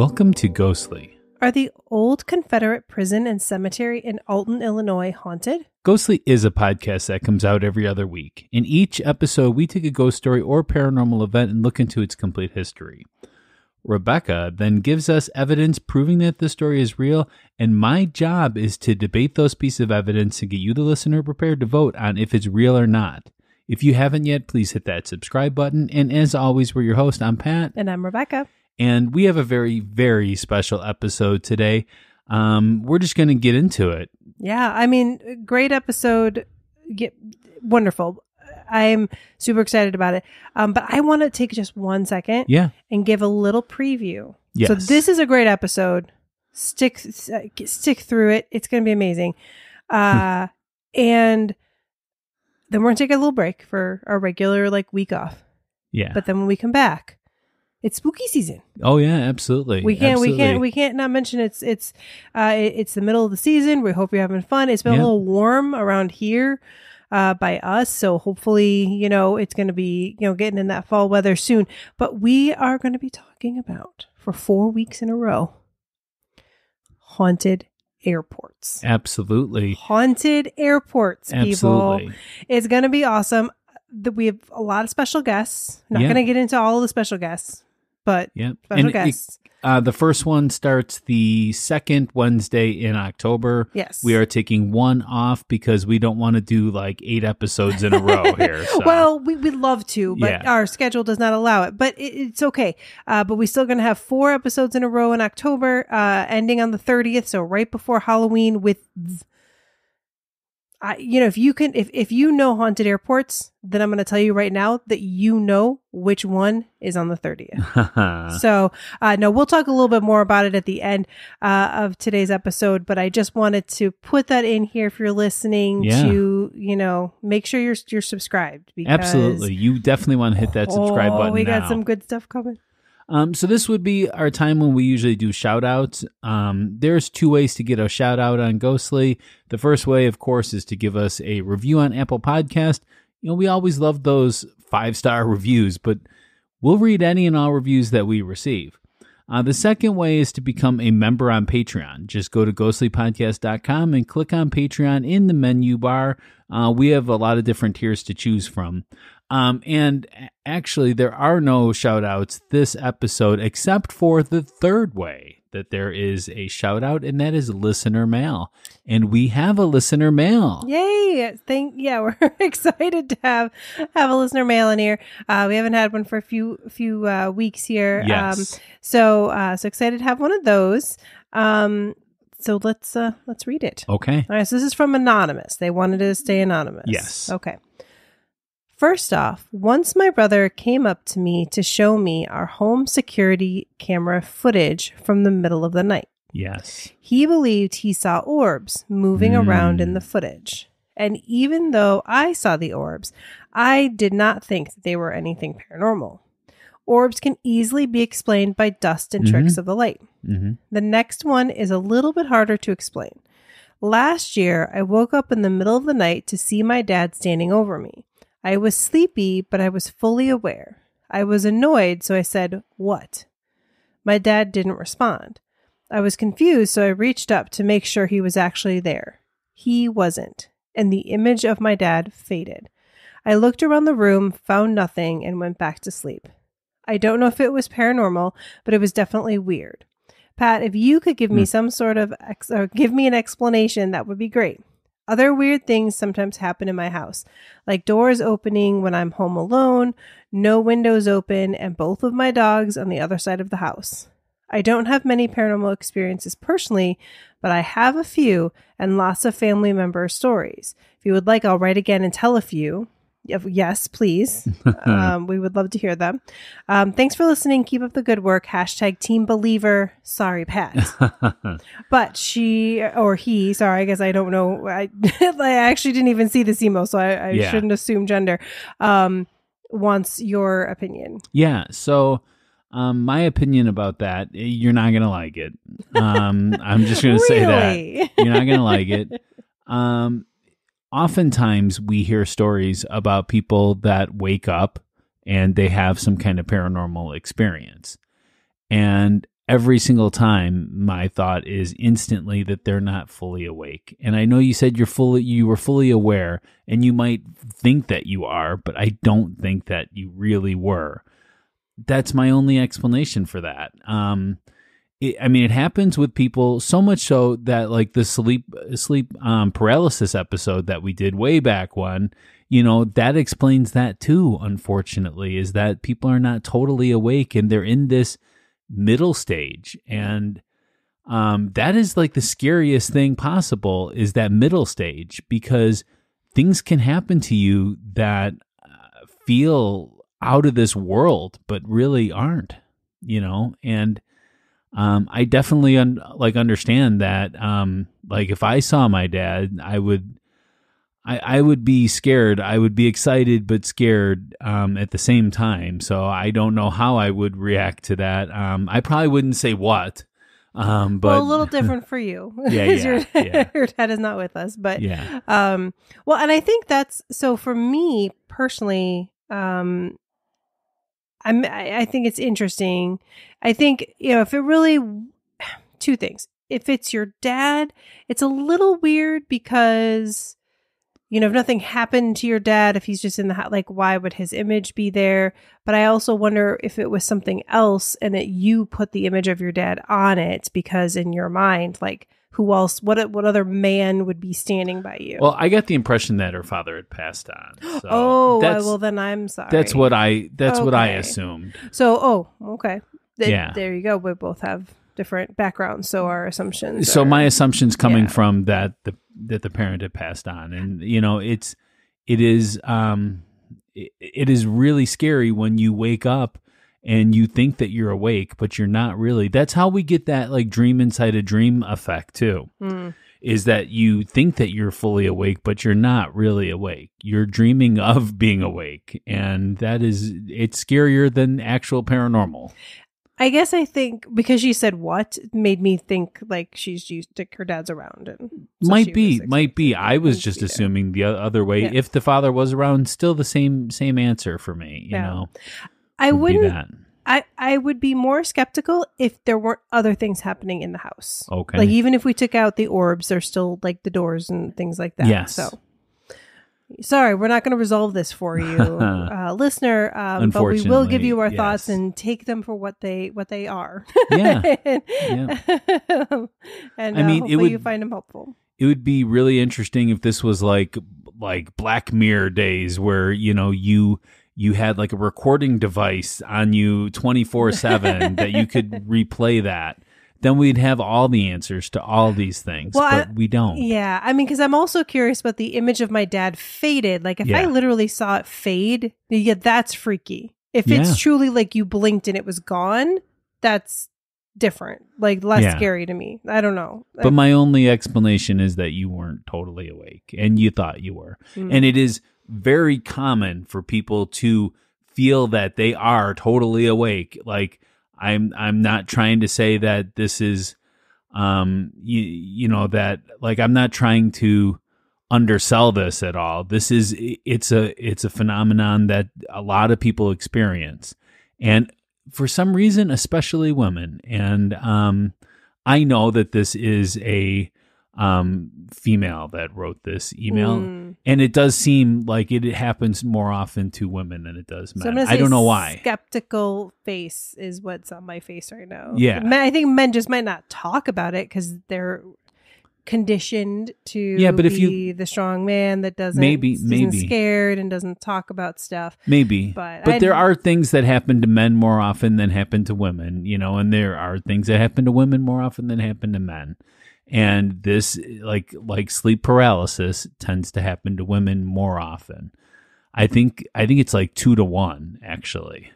Welcome to Ghostly. Are the old Confederate prison and cemetery in Alton, Illinois haunted? Ghostly is a podcast that comes out every other week. In each episode, we take a ghost story or paranormal event and look into its complete history. Rebecca then gives us evidence proving that the story is real, and my job is to debate those pieces of evidence and get you, the listener, prepared to vote on if it's real or not. If you haven't yet, please hit that subscribe button. And as always, we're your host. I'm Pat. And I'm Rebecca. And we have a very, very special episode today. Um, we're just going to get into it. Yeah, I mean, great episode. Get wonderful. I'm super excited about it. Um, but I want to take just one second Yeah. and give a little preview. Yes. So this is a great episode. Stick stick through it. It's going to be amazing. Uh, and then we're going to take a little break for our regular like week off. Yeah. But then when we come back, it's spooky season. oh, yeah, absolutely. We can't, we can't, we can't not mention it's it's uh it- it's the middle of the season. We hope you're having fun. It's been Yeah. a little warm around here uh by us, so hopefully you know it's going to be you know getting in that fall weather soon. But we are going to be talking about for four weeks in a row haunted airports. Absolutely. Haunted airports, people. It's going to be awesome. We have a lot of special guests. Not Yeah. going to get into all of the special guests, but Yep. special And it- guests. uh, the first one starts the second Wednesday in October. yes. We are taking one off because we don't want to do like eight episodes in a row here. So. Well, we, we'd love to, but Yeah. our schedule does not allow it. But it, it's okay. Uh, but we're still going to have four episodes in a row in October, uh, ending on the 30th. So right before Halloween with. I, you know, if you can, if, if you know haunted airports, then I'm going to tell you right now that you know which one is on the 30th. So, uh, no, we'll talk a little bit more about it at the end uh, of today's episode. But I just wanted to put that in here if you're listening Yeah. to, you know, make sure you're you're subscribed. Because, Absolutely. You definitely want to hit that subscribe oh, button. We now. got some good stuff coming. Um, so this would be our time when we usually do shout outs. Um, there's two ways to get a shout out on Ghostly. The first way, of course, is to give us a review on Apple Podcast. You know, we always love those five star reviews, but we'll read any and all reviews that we receive. Uh, the second way is to become a member on Patreon. Just go to ghostlypodcast.com and click on Patreon in the menu bar. Uh, we have a lot of different tiers to choose from. Um, and actually, there are no shout outs this episode except for the third way that there is a shout out, and that is listener mail. And we have a listener mail. Yay! Thank yeah, we're excited to have have a listener mail in here. Uh, we haven't had one for a few few uh, weeks here. Yes. Um, so uh, so excited to have one of those. Um, so let's uh, let's read it. Okay. All right, so this is from Anonymous. They wanted to stay anonymous. Yes. Okay. First off, once my brother came up to me to show me our home security camera footage from the middle of the night. Yes. He believed he saw orbs moving around in Mm. the footage. And even though I saw the orbs, I did not think that they were anything paranormal. Orbs can easily be explained by dust and tricks of the light. hmm The next one is a little bit harder to explain. Last year, I woke up in the middle of the night to see my dad standing over me. I was sleepy, but I was fully aware. I was annoyed, so I said, What? My dad didn't respond. I was confused, so I reached up to make sure he was actually there. He wasn't, and the image of my dad faded. I looked around the room, found nothing, and went back to sleep. I don't know if it was paranormal, but it was definitely weird. Pat, if you could give me Hmm. some sort of ex- or give me an explanation, that would be great. Other weird things sometimes happen in my house, like doors opening when I'm home alone, no windows open, and both of my dogs on the other side of the house. I don't have many paranormal experiences personally, but I have a few and lots of family member stories. If you would like, I'll write again and tell a few. Yes, please. um, we would love to hear them. Um, thanks for listening. Keep up the good work. Hashtag Team Believer. Sorry, Pat. But she or he, sorry, I guess I don't know. I, I actually didn't even see this email, so I, I Yeah. shouldn't assume gender. Um, wants your opinion. Yeah. So, um, my opinion about that, eh, you're not gonna like it. Um, I'm just gonna say that you're not gonna like it. Um, oftentimes we hear stories about people that wake up and they have some kind of paranormal experience, and every single time my thought is instantly that they're not fully awake. And I know you said you're fully you were fully aware, and you might think that you are, but I don't think that you really were that's my only explanation for that. Um, it, I mean, it happens with people so much so that like the sleep sleep um, paralysis episode that we did way back one, you know, that explains that too. Unfortunately, is that people are not totally awake and they're in this middle stage, and um, that is like the scariest thing possible is that middle stage because things can happen to you that uh, feel out of this world but really aren't you know and um i definitely un- like understand that um like if i saw my dad i would I, I would be scared. I would be excited but scared um, at the same time. So I don't know how I would react to that. Um, I probably wouldn't say what, um, but well, a little different for you. Yeah, yeah, your, yeah. your dad is not with us, but yeah, um, well, and I think that's so for me personally. Um, I'm. I I think it's interesting. I think you know if it really two things. If it's your dad, it's a little weird because you know if nothing happened to your dad, if he's just in the house, like why would his image be there? But I also wonder if it was something else and that you put the image of your dad on it because in your mind, like who else? What what other man would be standing by you? Well, I got the impression that her father had passed on. So oh, well then I'm sorry. that's what I that's what I assumed. So, oh, okay. Th- Yeah. There you go. We both have different backgrounds, so our assumptions. So are- my assumptions coming yeah. from that the that the parent had passed on, and you know it's it is um it, it is really scary when you wake up and you think that you're awake, but you're not really. That's how we get that like dream inside a dream effect too. Mm. Is that you think that you're fully awake, but you're not really awake. You're dreaming of being awake, and that is it's scarier than actual paranormal. I guess I think because she said what made me think like she's used to her dad's around and so might be might be i was just there. assuming the other way Yeah. if the father was around still the same same answer for me you Yeah. know I would wouldn't. I I would be more skeptical if there weren't other things happening in the house. okay Like even if we took out the orbs, there's still like the doors and things like that. Yes. So sorry, we're not going to resolve this for you, uh, listener. Um, but we will give you our yes. thoughts and take them for what they what they are. Yeah, and, I uh, mean, it hopefully you find them helpful. it would be really interesting if this was like like black mirror days where you know you you had like a recording device on you 24/7 that you could replay that then we'd have all the answers to all these things Well, but I- we don't Yeah, I mean, because I'm also curious about the image of my dad faded. Like, if I literally saw it fade, yeah, that's freaky. If Yeah. it's truly like you blinked and it was gone, that's different. Like less Yeah. scary to me. I don't know. but my only explanation is that you weren't totally awake and you thought you were Mm. and it is very common for people to feel that they are totally awake like i'm i'm not trying to say that this is um you, you know that like i'm not trying to undersell this at all. This is it's a it's a phenomenon that a lot of people experience. And for some reason especially women and um i know that this is a um female that wrote this email Mm. and it does seem like it happens more often to women than it does So men. gonna I don't know why. Skeptical face is what's on my face right now. Yeah. Men, I think men just might not talk about it because they're conditioned to Yeah, but if be you- the strong man that doesn't Maybe- isn't maybe. scared and doesn't talk about stuff. Maybe. But But, there are things that happen to men more often than happen to women, you know, and there are things that happen to women more often than happen to men. And this like like sleep paralysis tends to happen to women more often. I think I think it's like 2 to 1 actually.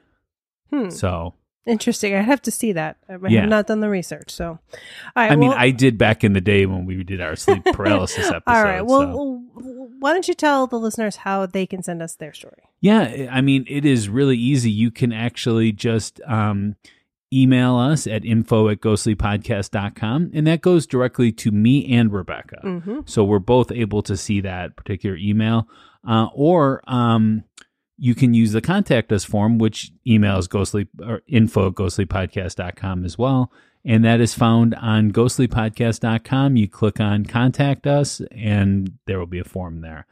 Hmm. So, Interesting. I have to see that. I Yeah. have not done the research. So, right. I mean, I did back in the day when we did our sleep paralysis episode. all right. Well, so. well, why don't you tell the listeners how they can send us their story? Yeah, I mean, it is really easy. You can actually just um, email us at info at ghostlypodcast.com, and that goes directly to me and Rebecca. Mm-hmm. So we're both able to see that particular email. Uh, or um, you can use the contact us form, which emails ghostly or info at ghostlypodcast.com as well. And that is found on ghostlypodcast.com. You click on contact us, and there will be a form there.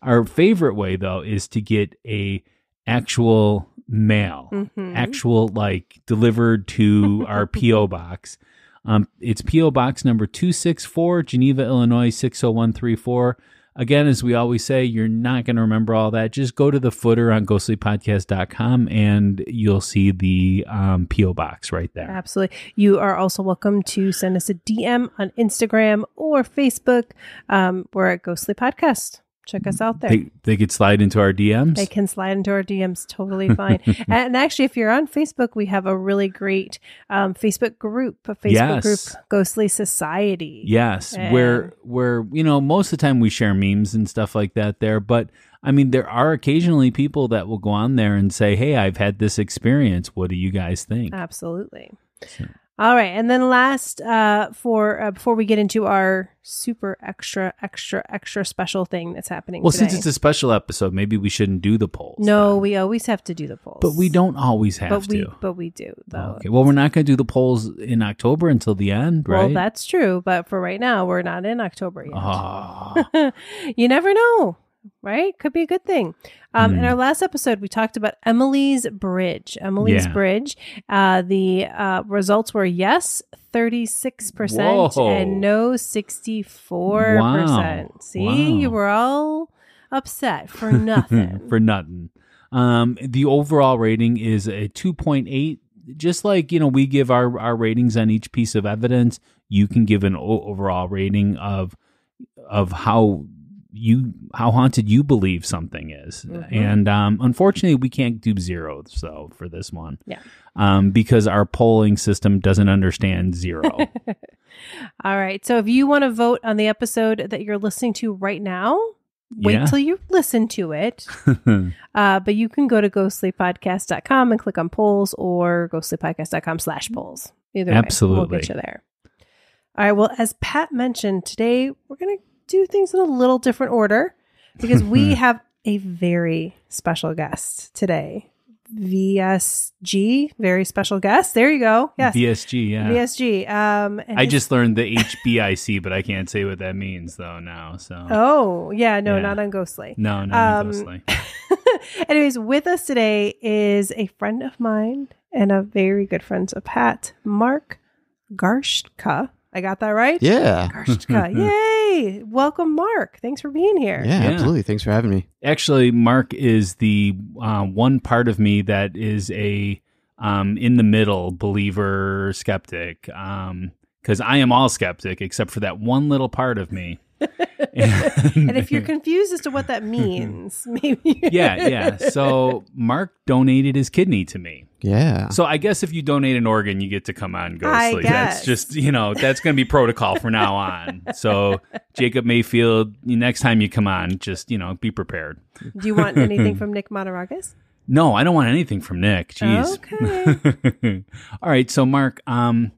Our favorite way, though, is to get a actual mail, Mhm. actual like delivered to our PO box. Um, it's PO box number two six four, Geneva, Illinois six zero one three four. Again, as we always say, you're not going to remember all that. Just go to the footer on ghostlypodcast.com and you'll see the um, PO box right there. Absolutely. You are also welcome to send us a DM on Instagram or Facebook. Um, we're at Ghostly Podcast. Check us out there. They, they could slide into our DMs. They can slide into our DMs totally fine. and actually, if you're on Facebook, we have a really great um, Facebook group, a Facebook Yes. group, Ghostly Society. Yes, And- where where you know most of the time we share memes and stuff like that there, but I mean there are occasionally people that will go on there and say, "Hey, I've had this experience. What do you guys think?" Absolutely. So- All right, and then last, uh, for uh, before we get into our super extra, extra, extra special thing that's happening. well, today. since it's a special episode, maybe we shouldn't do the polls. no, then. we always have to do the polls, but we don't always have But we, to. but we do though. okay. Well, we're not going to do the polls in October until the end, right? Well, that's true, but for right now, we're not in October yet. Ah, you never know, right? Could be a good thing. Um, In Hmm. our last episode, we talked about Emily's Bridge. Emily's Yeah. Bridge. Uh, the uh, results were yes, 36%, Whoa. and no, 64%. Wow. See, Wow. you were all upset for nothing. for nothing. Um, the overall rating is a 2.8. Just like, you know, we give our, our ratings on each piece of evidence, you can give an o- overall rating of of how you how haunted you believe something is. Mhm. And um, unfortunately, we can't do zero so for this one. Yeah. Um, because our polling system doesn't understand zero. All right. So if you want to vote on the episode that you're listening to right now, wait Yeah. till you listen to it. Uh, but you can go to ghostlypodcast.com and click on polls or ghostlypodcast.com slash polls. Either way, we'll Absolutely. get you there. All right. Well, as Pat mentioned, today we're going to do things in a little different order because we have a very special guest today. VSG, very special guest. There you go. Yes. VSG, yeah. VSG. Um, and I his- just learned the HBIC, but I can't say what that means though now. So Oh, yeah. No, Yeah. not on Ghostly. no, no, Um, ghostly. Anyways, with us today is a friend of mine and a very good friend of Pat, Mark Garstka. I got that right? Yeah. Garstka. Yay. Welcome, Mark. Thanks for being here. Yeah, Yeah. absolutely. Thanks for having me. Actually, Mark is the uh, one part of me that is a um, in the middle believer skeptic. Because I am all skeptic except for that one little part of me. And if you're confused as to what that means, maybe. yeah, yeah. So Mark donated his kidney to me. Yeah. So I guess if you donate an organ, you get to come on I Ghostly. guess. That's just you know that's going to be protocol from now on. So Jacob Mayfield, next time you come on, just you know be prepared. Do you want anything from Nick Monaragas? No, I don't want anything from Nick. Jeez. Okay. All right, so Mark, um,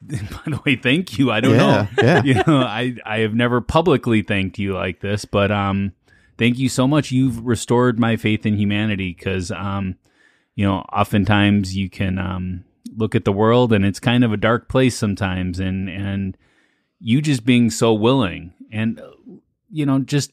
by the way, thank you. I don't Yeah, know. yeah. You know, I I have never publicly thanked you like this, but um, thank you so much. You've restored my faith in humanity because um, you know, oftentimes you can um look at the world and it's kind of a dark place sometimes, and and you just being so willing and you know just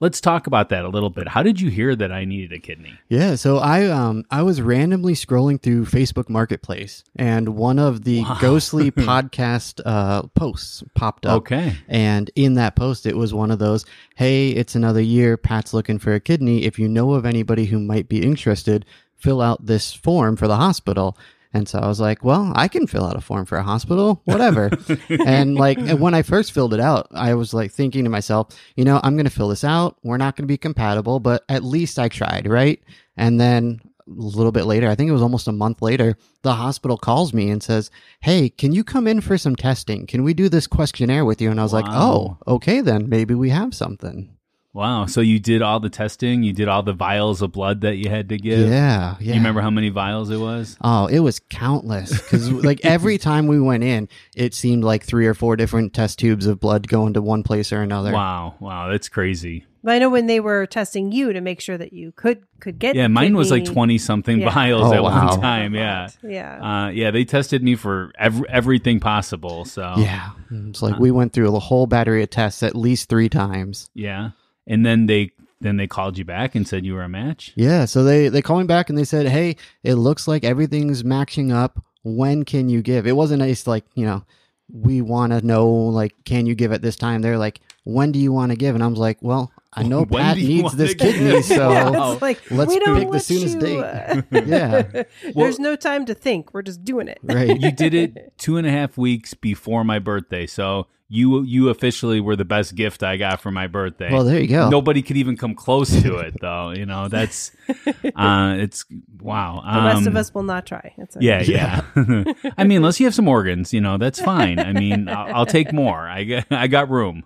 let's talk about that a little bit. How did you hear that I needed a kidney? Yeah, so I um I was randomly scrolling through Facebook Marketplace and one of the Wow. ghostly podcast uh posts popped up. Okay. And in that post it was one of those, "Hey, it's another year, Pat's looking for a kidney. If you know of anybody who might be interested, fill out this form for the hospital." And so I was like, well, I can fill out a form for a hospital, whatever. and like and when I first filled it out, I was like thinking to myself, you know, I'm going to fill this out. We're not going to be compatible, but at least I tried, right? And then a little bit later, I think it was almost a month later, the hospital calls me and says, Hey, can you come in for some testing? Can we do this questionnaire with you? And I was like, Oh, okay, then maybe we have something. Wow. So you did all the testing. You did all the vials of blood that you had to give. Yeah. Yeah. You remember how many vials it was? Oh, it was countless because like every time we went in, it seemed like three or four different test tubes of blood going to one place or another. Wow. Wow. That's crazy. I know when they were testing you to make sure that you could could get. Yeah. Mine was like 20 something Yeah. vials Oh, at wow. one time. Yeah. Yeah. Uh, yeah. They tested me for ev- everything possible. So, Yeah, it's like we went through a whole battery of tests at least three times. Yeah. And then they, then they called you back and said you were a match. Yeah, so they they called me back and they said, "Hey, it looks like everything's matching up. When can you give?" It wasn't nice like you know, we want to know like, can you give at this time? They're like, "When do you want to give?" And I was like, "Well, I know When Pat needs this to give? kidney, so yeah, Wow. like let's we don't pick the soonest you, date. uh, yeah, There's no time to think. We're just doing it. right." You did it two and a half weeks before my birthday. So you, you officially were the best gift I got for my birthday. Well, there you go. Nobody could even come close to it, though. You know, that's uh, it's wow. The rest of Um, us will not try. It's Yeah, yeah. I mean, unless you have some organs, you know, that's fine. I mean, I'll, I'll take more. I got, I got room.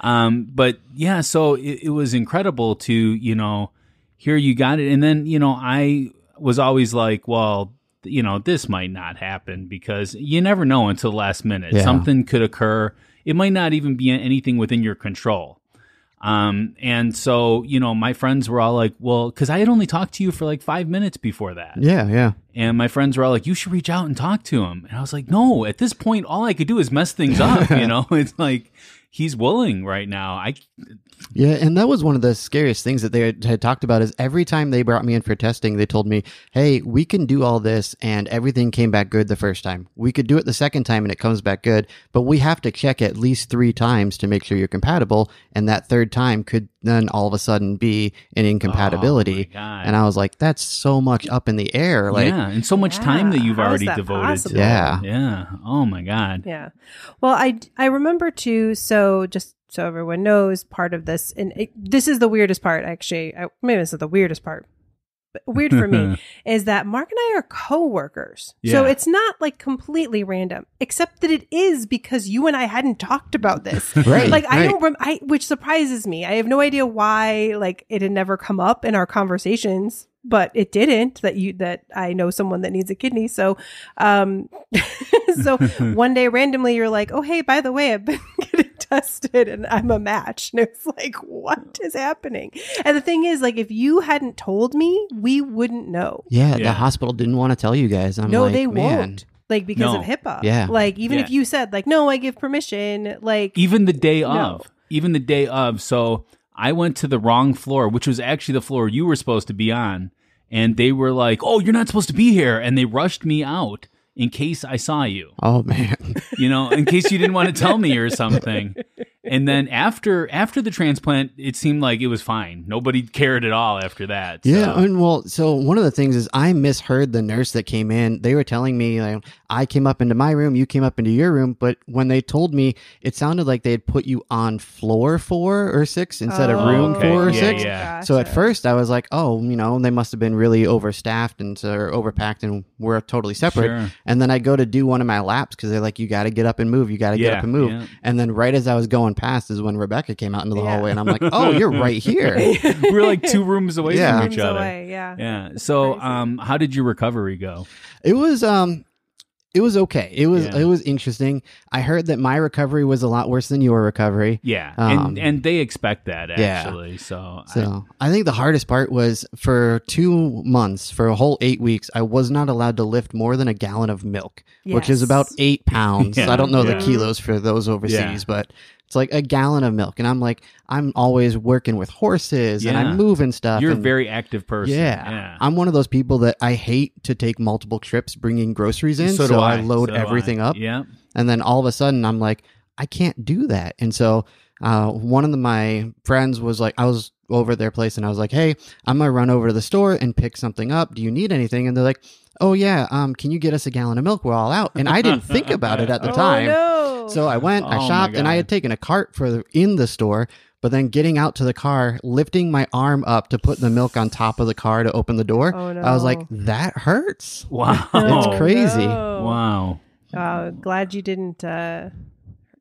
um, but yeah, so it, it was incredible to, you know, here you got it. And then, you know, I was always like, well, you know, this might not happen because you never know until the last minute. Yeah. Something could occur. It might not even be anything within your control. Um, and so, you know, my friends were all like, well, cause I had only talked to you for like five minutes before that. yeah, yeah. And my friends were all like, "You should reach out and talk to him." And I was like, "No, at this point, all I could do is mess things up." You know, it's like he's willing right now. I Yeah, and that was one of the scariest things that they had, talked about. Is every time they brought me in for testing, they told me, "Hey, we can do all this, and everything came back good the first time. We could do it the second time, and it comes back good, but we have to check at least three times to make sure you're compatible. And that third time could then all of a sudden be an incompatibility." Oh, and I was like, "That's so much up in the air." Like, yeah, and so much time that you've already that devoted possible? to Yeah. yeah. Oh my god. Yeah. Well, I I remember too. So just so everyone knows, part of this, and it, this is the weirdest part. Actually, I, maybe this is the weirdest part. Weird for me is that Mark and I are co-workers, so it's not like completely random. Except that it is because you and I hadn't talked about this. Right, Like I right. don't. Rem- I which surprises me. I have no idea why. Like it had never come up in our conversations. But it didn't that you that I know someone that needs a kidney. So um so one day randomly you're like, oh hey, by the way, I've been getting tested and I'm a match. And it's like, what is happening? And the thing is, like, if you hadn't told me, we wouldn't know. yeah, Yeah. the hospital didn't want to tell you guys. I'm no, like, they "Man." won't. Like because No. of HIPAA. Yeah. Like even Yeah. if you said like, no, I give permission, like Even the day No. of. Even the day of. So I went to the wrong floor, which was actually the floor you were supposed to be on, and they were like, "Oh, you're not supposed to be here," and they rushed me out in case I saw you. Oh man. you know, in case you didn't want to tell me or something. And then after after the transplant, it seemed like it was fine. Nobody cared at all after that. Yeah, and well, so one of the things is I misheard the nurse that came in. They were telling me like I came up into my room, you came up into your room, but when they told me, it sounded like they had put you on floor four or six instead of Oh, room okay. four or Yeah, six. yeah. So at first I was like, oh, you know, they must have been really overstaffed and or overpacked, and we're totally separate. Sure. And then I go to do one of my laps because they're like, you got to get up and move, you got to get up and move. yeah. And then right as I was going past is when Rebecca came out into the Yeah. hallway, and I'm like, oh, you're right here. we were like two rooms away Yeah. from each Rooms other. away, yeah. Yeah. So, crazy. um, how did your recovery go? It was um it was okay. It was Yeah. it was interesting. I heard that my recovery was a lot worse than your recovery. Yeah, Um, and and they expect that yeah. actually. So, I- So I think the hardest part was for two months, for a whole eight weeks, I was not allowed to lift more than a gallon of milk, which is about eight pounds. Yeah, I don't know yeah. the kilos for those overseas, Yeah. but it's like a gallon of milk, and I'm like, I'm always working with horses and Yeah. I'm moving stuff. You're a and- very active person. yeah. I'm one of those people that I hate to take multiple trips bringing groceries in, so do I, I load So do everything I. up, Yeah. and then all of a sudden I'm like, I can't do that, and so uh, one of the, my friends was like, I was over at their place, and I was like, Hey, I'm gonna run over to the store and pick something up. Do you need anything? And they're like, Oh yeah, um, can you get us a gallon of milk? We're all out, and I didn't think about it at the oh, time. no. So I went, Oh, I my shopped, and I had taken a cart for the, in the store. But then getting out to the car, lifting my arm up to put the milk on top of the car to open the door, Oh, I was like, that hurts. Wow. It's crazy. no. Wow. Uh, glad you didn't, uh,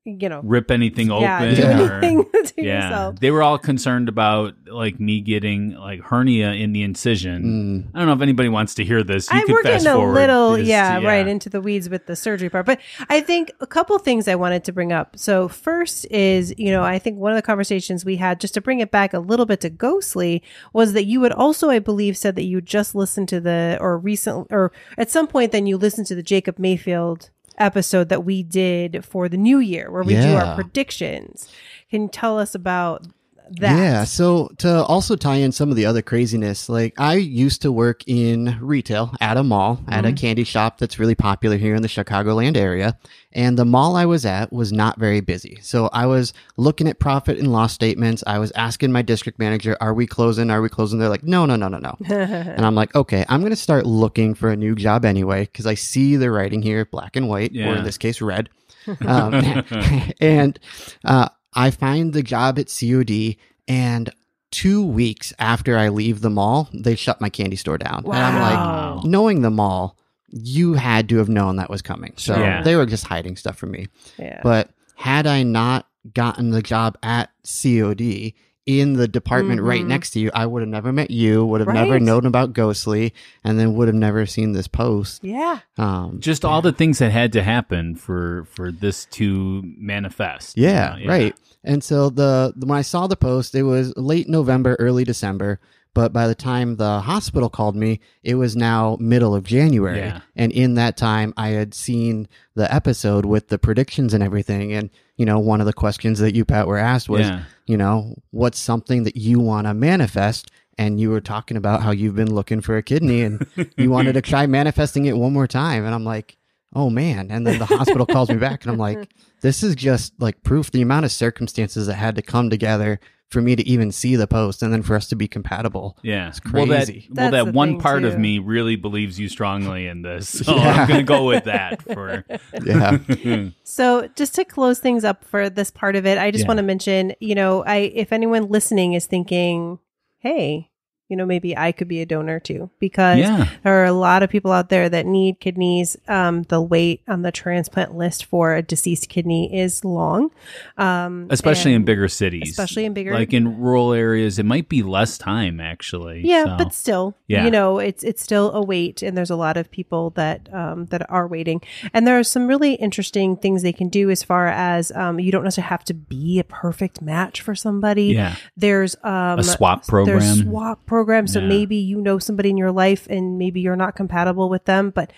you know, Rip anything yeah, open. do Yeah. anything to yeah. yourself. They were all concerned about like me getting like hernia in the incision. Mm. I don't know if anybody wants to hear this. You I could we're fast getting a little, this, yeah, right into the weeds with the surgery part. But I think a couple things I wanted to bring up. So first is, you know, I think one of the conversations we had, just to bring it back a little bit to Ghostly, was that you had also, I believe, said that you just listened to the or recent or at some point then you listened to the Jacob Mayfield episode that we did for the new year where we do our predictions. Can you tell us about that? Yeah. So to also tie in some of the other craziness, like I used to work in retail at a mall, at a candy shop that's really popular here in the Chicagoland area. And the mall I was at was not very busy. So I was looking at profit and loss statements. I was asking my district manager, are we closing? Are we closing? They're like, no, no, no, no, no. and I'm like, okay, I'm going to start looking for a new job anyway, because I see the writing here, black and white, or in this case, red. Um, and uh, I find the job at COD, and two weeks after I leave the mall, they shut my candy store down. And I'm Wow. like, knowing the mall, you had to have known that was coming. So Yeah. they were just hiding stuff from me. Yeah. But had I not gotten the job at COD in the department right Mhm. next to you, I would have never met you, would have never known about Ghostly, and then would have never seen this post. yeah. Um, Just all the things that had to happen for for this to manifest. Yeah, You know, right. And so the, the when I saw the post, it was late November, early December. But by the time the hospital called me, it was now middle of January. Yeah. And in that time, I had seen the episode with the predictions and everything. And, you know, one of the questions that you, Pat, were asked was, Yeah. you know, what's something that you want to manifest? And you were talking about how you've been looking for a kidney and you wanted to try manifesting it one more time. And I'm like, oh man. And then the hospital calls me back and I'm like, this is just like proof the amount of circumstances that had to come together for me to even see the post and then for us to be compatible. Yeah. It's Well, that, crazy. well, that one thing, part of me really believes you strongly in this. So Yeah. I'm going to go with that for. Yeah. So, just to close things up for this part of it, I just Yeah. want to mention, you know, I if anyone listening is thinking, "Hey, you know, maybe I could be a donor too," because yeah. there are a lot of people out there that need kidneys. Um, the wait on the transplant list for a deceased kidney is long, um, Especially in bigger cities. especially in bigger Like in rural areas, it might be less time actually. Yeah, so. but still, Yeah. you know, it's it's still a wait, and there's a lot of people that um, that are waiting, and there are some really interesting things they can do as far as um, you don't necessarily have to be a perfect match for somebody. yeah. There's um, A swap There's program. swap program, so Yeah. maybe you know somebody in your life, and maybe you're not compatible with them, but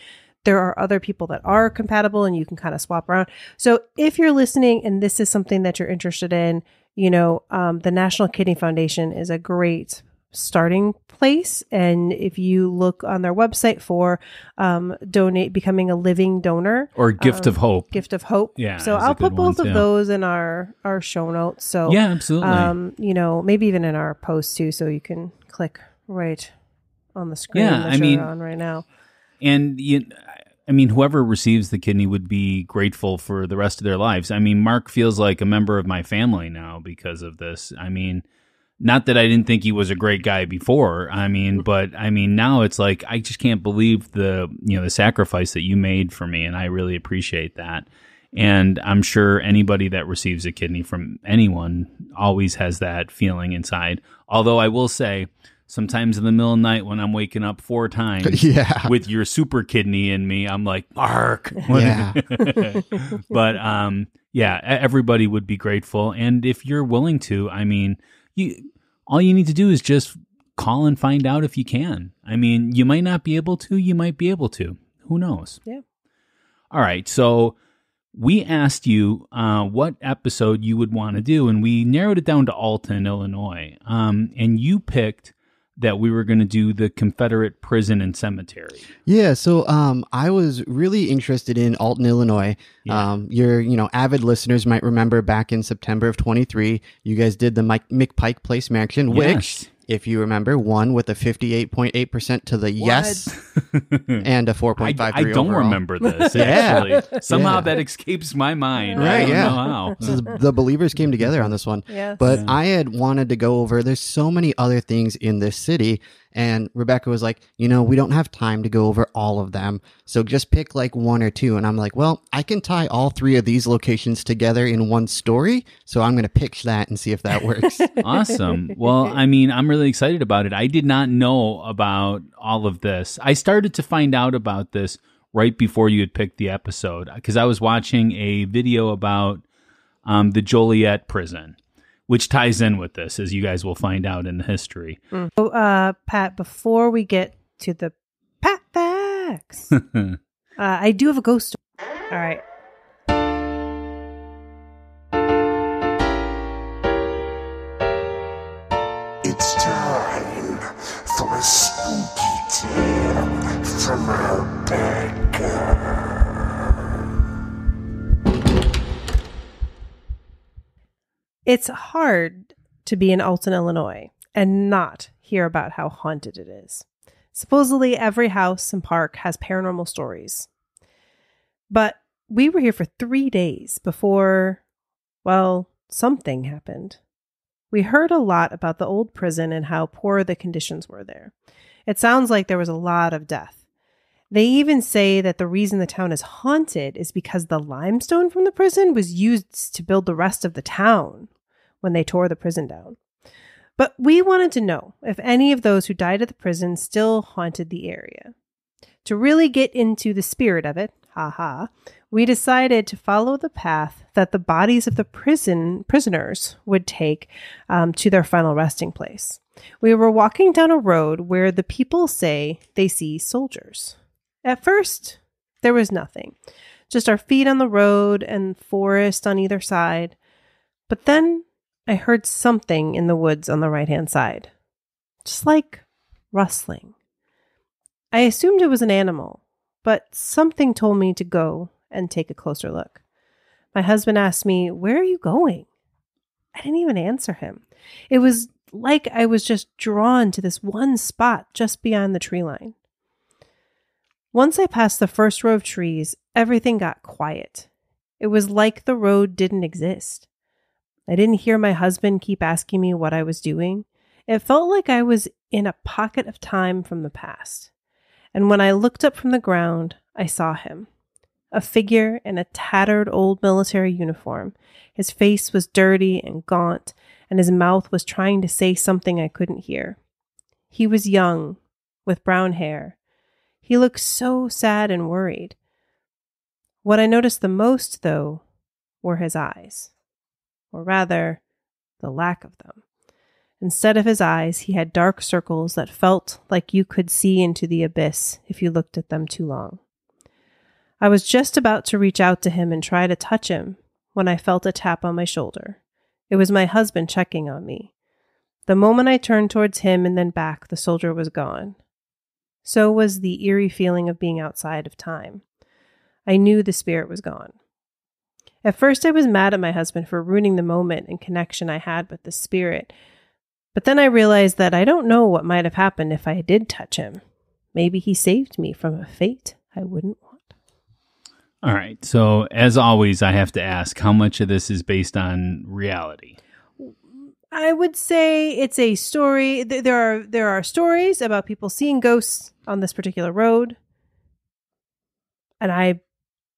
there are other people that are compatible and you can kind of swap around. So if you're listening and this is something that you're interested in, you know, um, the National Kidney Foundation is a great starting place. And if you look on their website for um, donate, becoming a living donor, Or gift Um, of hope. gift of hope. Yeah, So I'll put both of too. those in our our show notes. So yeah, absolutely. um, you know, maybe even in our post too, so you can click right on the screen Yeah, I mean- on right now. and you, I mean, whoever receives the kidney would be grateful for the rest of their lives. I mean, Mark feels like a member of my family now because of this. I mean, not that I didn't think he was a great guy before. I mean, mm-hmm. but I mean, now it's like I just can't believe the you know the sacrifice that you made for me, and I really appreciate that. And I'm sure anybody that receives a kidney from anyone always has that feeling inside. Although I will say, sometimes in the middle of the night when I'm waking up four times yeah. with your super kidney in me, I'm like, Mark. Yeah. but um, yeah, everybody would be grateful. And if you're willing to, I mean, you all you need to do is just call and find out if you can. I mean, you might not be able to, you might be able to. Who knows? Yeah. All right. So we asked you uh, what episode you would want to do, and we narrowed it down to Alton, Illinois. Um, and you picked that we were going to do the Confederate prison and cemetery. Yeah, so um, I was really interested in Alton, Illinois. Yeah. Um, your you know avid listeners might remember back in September of 23, you guys did the Mike McPike Place Mansion, Yes. which, if you remember, one with a 58.8% to the yes and a 4.53 I, I don't overall. remember this. Yeah. Actually, somehow Yeah. that escapes my mind. I Right, don't yeah. know how. So the believers came together on this one. Yes. But Yeah. I had wanted to go over there's so many other things in this city and Rebecca was like, "You know, we don't have time to go over all of them. So just pick like one or two. And I'm like, "Well, I can tie all three of these locations together in one story, so I'm going to pitch that and see if that works." Awesome. Well, I mean, I'm really excited about it. I did not know about all of this. I started to find out about this right before you had picked the episode because I was watching a video about um, the Joliet prison, which ties in with this, as you guys will find out in the history. So, uh, Pat, before we get to the Pat facts, uh, I do have a ghost story. All right. It's time for a spooky tale from Rebecca. It's hard to be in Alton, Illinois, and not hear about how haunted it is. Supposedly, every house and park has paranormal stories. But we were here for three days before, well, something happened. We heard a lot about the old prison and how poor the conditions were there. It sounds like there was a lot of death. They even say that the reason the town is haunted is because the limestone from the prison was used to build the rest of the town when they tore the prison down. But we wanted to know if any of those who died at the prison still haunted the area. To really get into the spirit of it, haha, we decided to follow the path that the bodies of the prison prisoners would take um, to their final resting place. We were walking down a road where the people say they see soldiers. At first, there was nothing, just our feet on the road and forest on either side. But then I heard something in the woods on the right hand side, just like rustling. I assumed it was an animal, but something told me to go and take a closer look. My husband asked me, Where are you going? I didn't even answer him. It was like I was just drawn to this one spot just beyond the tree line. Once I passed the first row of trees, everything got quiet. It was like the road didn't exist. I didn't hear my husband keep asking me what I was doing. It felt like I was in a pocket of time from the past. And when I looked up from the ground, I saw him. A figure in a tattered old military uniform. His face was dirty and gaunt, and his mouth was trying to say something I couldn't hear. He was young, with brown hair. He looked so sad and worried. What I noticed the most, though, were his eyes or rather, the lack of them. Instead of his eyes, he had dark circles that felt like you could see into the abyss if you looked at them too long. I was just about to reach out to him and try to touch him when I felt a tap on my shoulder. It was my husband checking on me. The moment I turned towards him and then back, the soldier was gone. So was the eerie feeling of being outside of time. I knew the spirit was gone. At first, I was mad at my husband for ruining the moment and connection I had with the spirit. But then I realized that I don't know what might have happened if I did touch him. Maybe he saved me from a fate I wouldn't want. All right. So, as always, I have to ask how much of this is based on reality? I would say it's a story. There are there are stories about people seeing ghosts on this particular road, and I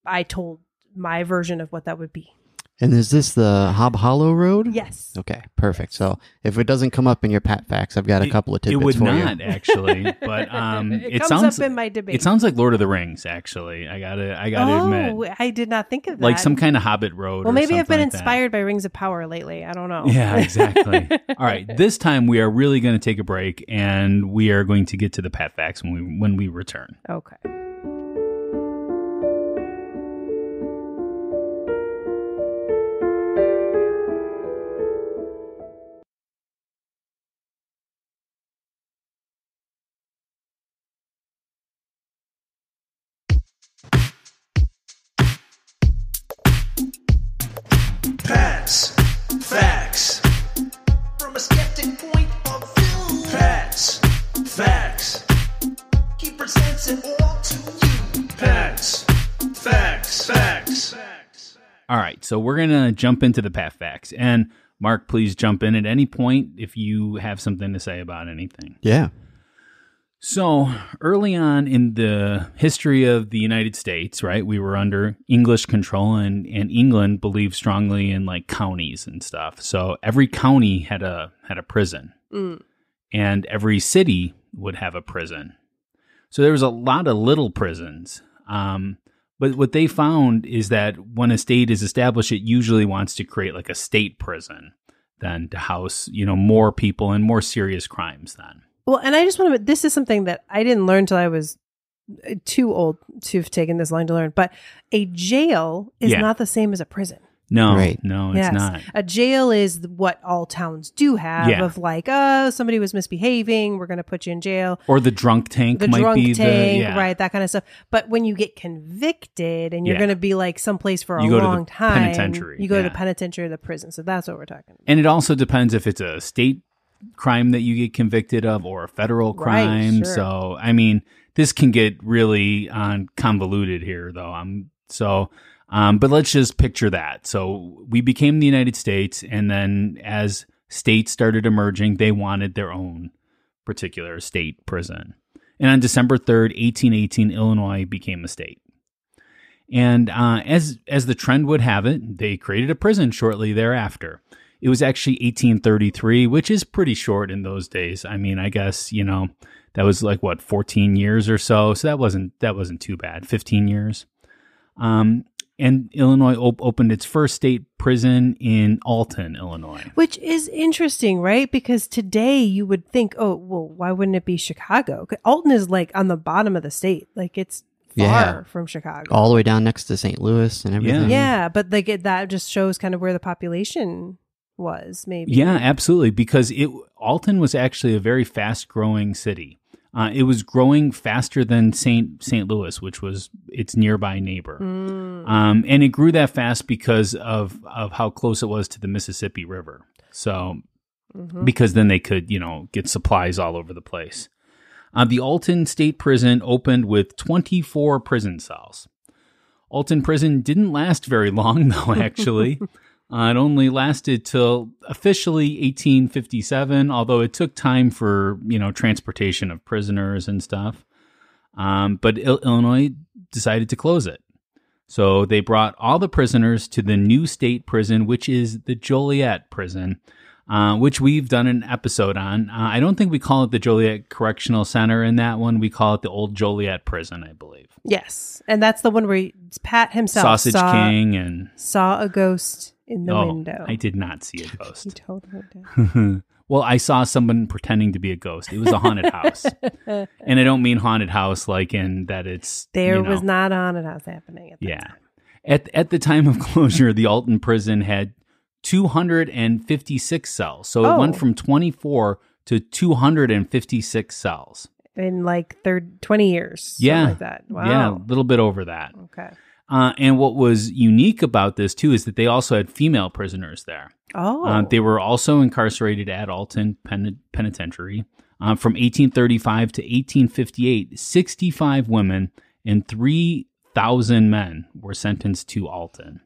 I told my version of what that would be. And is this the Hop Hollow Road? Yes. Okay, perfect. So if it doesn't come up in your Pat Facts, I've got a It- couple of tidbits. It tidbits would for not you. actually, but um, it, it, comes sounds up in my debate. it sounds like Lord of the Rings. Actually, I gotta I gotta oh, admit, I did not think of that. like some kind of Hobbit road. Well, or maybe I've been like that. inspired by Rings of Power lately. I don't know. Yeah, exactly. All right, this time we are really going to take a break, and we are going to get to the Pat Facts when we when we return. okay. So we're gonna jump into the path facts, and Mark, please jump in at any point if you have something to say about anything. Yeah. So early on in the history of the United States, right, we were under English control, and and England believed strongly in like counties and stuff. So every county had a had a prison, Mm. and every city would have a prison. So there was a lot of little prisons. Um, but what they found is that when a state is established, it usually wants to create like a state prison, then to house you know more people and more serious crimes. Then Well, and I just want to. This is something that I didn't learn till I was uh, too old to have taken this long to learn. But a jail is Yeah. not the same as a prison. No, Right. no, it's yes, not. a jail is what all towns do have. Yeah. Of like, oh, somebody was misbehaving, we're going to put you in jail. Or the drunk tank The might drunk be tank, the yeah. right? That kind of stuff. But when you get convicted and you're Yeah. going to be like someplace for a You go to the long time, penitentiary, you go to the penitentiary or the prison. So that's what we're talking about. And it also depends if it's a state crime that you get convicted of or a federal Right, crime. sure. So, I mean, this can get really um, convoluted here, though. I'm so, um, but let's just picture that. So, we became the United States, and then as states started emerging, they wanted their own particular state prison. And on December 3rd, 1818, Illinois became a state. And uh, as as the trend would have it, they created a prison shortly thereafter. It was actually 1833, which is pretty short in those days. I mean, I guess you know that was like what 14 years or so, so that wasn't that wasn't too bad. 15 years. Um, and Illinois op- opened its first state prison in Alton, Illinois. Which is interesting, right? Because today you would think, oh, well, why wouldn't it be Chicago? Alton is like on the bottom of the state. Like it's far Yeah. from Chicago. All the way down next to St. Louis and everything. yeah, but like it, that just shows kind of where the population was, maybe. Yeah, absolutely. Because it Alton was actually a very fast growing city. Uh, it was growing faster than Saint St. Louis, which was its nearby neighbor. Mm. Um, and it grew that fast because of of how close it was to the Mississippi River. So Mhm. because then they could, you know, get supplies all over the place. Uh, the Alton State Prison opened with 24 prison cells. Alton Prison didn't last very long, though, actually. uh, it only lasted till officially 1857, although it took time for, you know, transportation of prisoners and stuff. Um, but Il- Illinois decided to close it. So they brought all the prisoners to the new state prison, which is the Joliet prison, uh, which we've done an episode on. Uh, I don't think we call it the Joliet Correctional Center in that one. We call it the Old Joliet Prison, I believe. Yes, and that's the one where he, Pat himself Sausage King and saw a ghost in the oh, window. I did not see a ghost. totally did. well, I saw someone pretending to be a ghost. It was a haunted house, and I don't mean haunted house like in that it's There you know, was not on it house happening at Yeah. time. At at the time of closure, the Alton prison had 256 cells. So it Oh. went from 24 to 256 cells. in like third twenty years. Yeah. like that. Wow. Yeah, a little bit over that. Okay. Uh, and what was unique about this too is that they also had female prisoners there. Oh. Uh, they were also incarcerated at Alton Pen- Penitentiary. Uh, from 1835 to 1858, 65 women and 3,000 men were sentenced to Alton.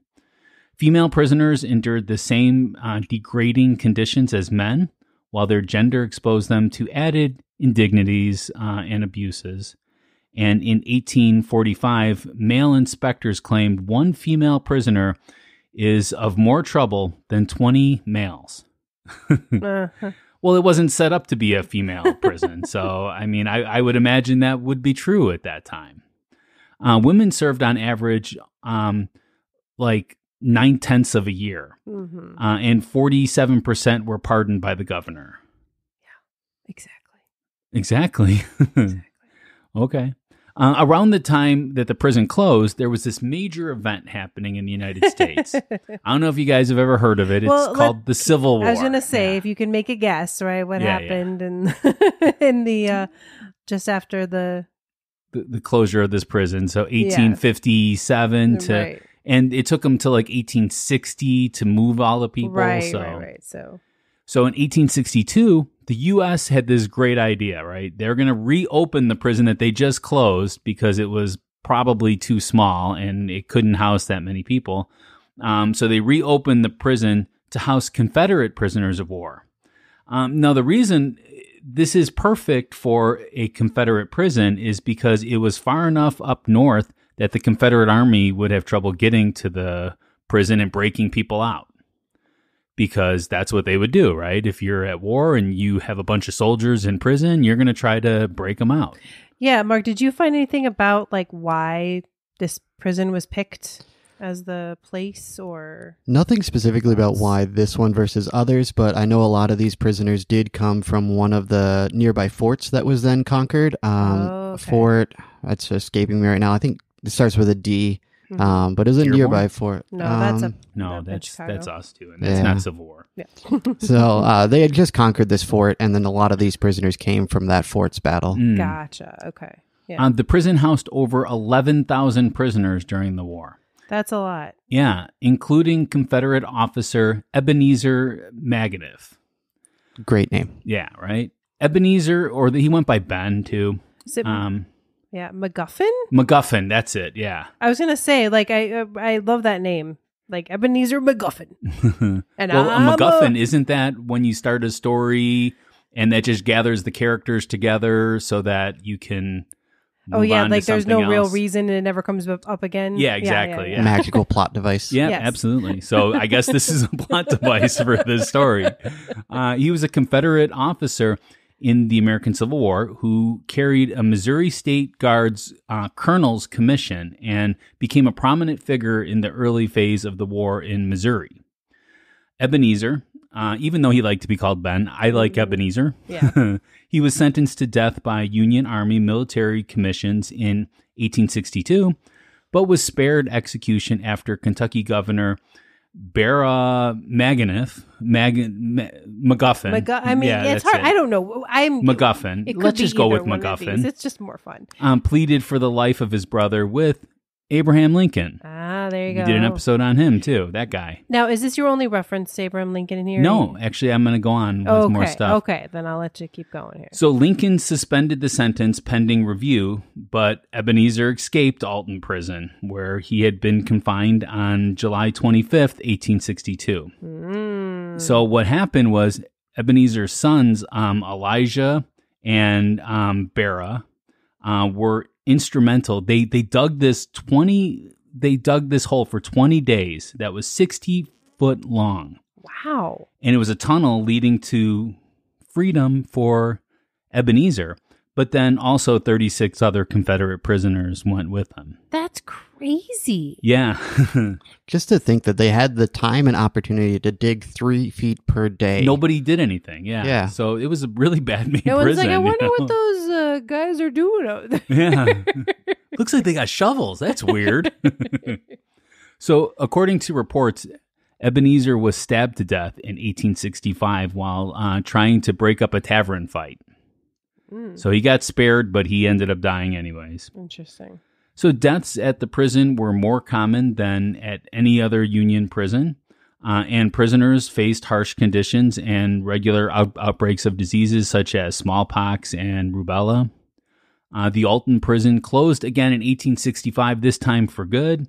Female prisoners endured the same uh, degrading conditions as men, while their gender exposed them to added indignities uh, and abuses. And in 1845, male inspectors claimed one female prisoner is of more trouble than 20 males. Uh-huh. Well, it wasn't set up to be a female prison. so, I mean, I, I would imagine that would be true at that time. Uh, women served on average um, like nine tenths of a year, Mhm. uh, and 47% were pardoned by the governor. Yeah. Exactly. Exactly. okay. Uh, around the time that the prison closed, there was this major event happening in the United States. I don't know if you guys have ever heard of it. It's Well, let- called the Civil War. I was gonna say Yeah. if you can make a guess, right? What Yeah, yeah. happened in in the uh just after the the, the closure of this prison. So 1857 to right. and it took them to like 1860 to move all the people. right, so. right, right. So So in 1862, the U.S. had this great idea, right? They're going to reopen the prison that they just closed because it was probably too small and it couldn't house that many people. Um, so they reopened the prison to house Confederate prisoners of war. Um, now, the reason this is perfect for a Confederate prison is because it was far enough up north that the Confederate Army would have trouble getting to the prison and breaking people out because that's what they would do, right? If you're at war and you have a bunch of soldiers in prison, you're going to try to break them out. yeah, Mark, did you find anything about like why this prison was picked as the place or Nothing specifically about why this one versus others, but I know a lot of these prisoners did come from one of the nearby forts that was then conquered. Um, Oh, okay. Fort, that's escaping me right now. I think it starts with a D, Mhm. um, but it was a Dearborn? nearby fort. no? that's a Um, No, that's Chicago. that's us too, and that's Yeah. not Civil War. yeah. so uh, they had just conquered this fort, and then a lot of these prisoners came from that fort's battle. Mm. Gotcha. Okay. Yeah. Uh, the prison housed over 11,000 prisoners during the war. That's a lot. Yeah, including Confederate officer Ebenezer Maganiff. Great name. Yeah, right. Ebenezer, or the, he went by Ben too. Is it Um, yeah, MacGuffin? MacGuffin. That's it. Yeah. I was gonna say, like, I uh, I love that name, like Ebenezer MacGuffin. And well, a I'm MacGuffin isn't that when you start a story and that just gathers the characters together so that you can. Oh yeah, like there's no something real reason and it never comes up up again. Yeah, exactly, Yeah. Magical plot device. Yeah, Yes. absolutely. So I guess this is a plot device for this story. Uh, he was a Confederate officer in the American Civil War who carried a Missouri State Guards uh, colonel's commission and became a prominent figure in the early phase of the war in Missouri. Ebenezer, uh, even though he liked to be called Ben, I like Ebenezer. Yeah. he was sentenced to death by Union Army military commissions in 1862, but was spared execution after Kentucky Governor Barra Maganiff, Mag, Ma, MacGuffin. MacGu- I mean, Yeah, it's hard. it. I don't know. I'm MacGuffin. It Let's just go with. MacGuffin. It's just more fun. Um, pleaded for the life of his brother with Abraham Lincoln. Ah, there you We go. did an episode on him too. That guy. Now, is this your only reference to Abraham Lincoln in here? No, actually, I'm going to go on with Okay. more stuff. Okay, then I'll let you keep going here. So Lincoln suspended the sentence pending review, but Ebenezer escaped Alton Prison, where he had been confined on July 25th, 1862. Mm. So what happened was Ebenezer's sons, um, Elijah and um, Bera, uh, were instrumental. They they dug this 20. They dug this hole for 20 days. That was 60 foot long Wow. and it was a tunnel leading to freedom for Ebenezer. But then also 36 other Confederate prisoners went with them. That's crazy. Yeah. Just to think that they had the time and opportunity to dig three feet per day. Nobody did anything. Yeah. Yeah. So it was a really bad made No one's prison. like, I wonder know? what those uh, guys are doing out there. Yeah. Looks like they got shovels. That's weird. so, according to reports, Ebenezer was stabbed to death in 1865 while uh, trying to break up a tavern fight. Mm, So he got spared, but he ended up dying anyways. interesting. So deaths at the prison were more common than at any other Union prison, uh, and prisoners faced harsh conditions and regular out- outbreaks of diseases such as smallpox and rubella. Uh, the Alton prison closed again in 1865, this time for good.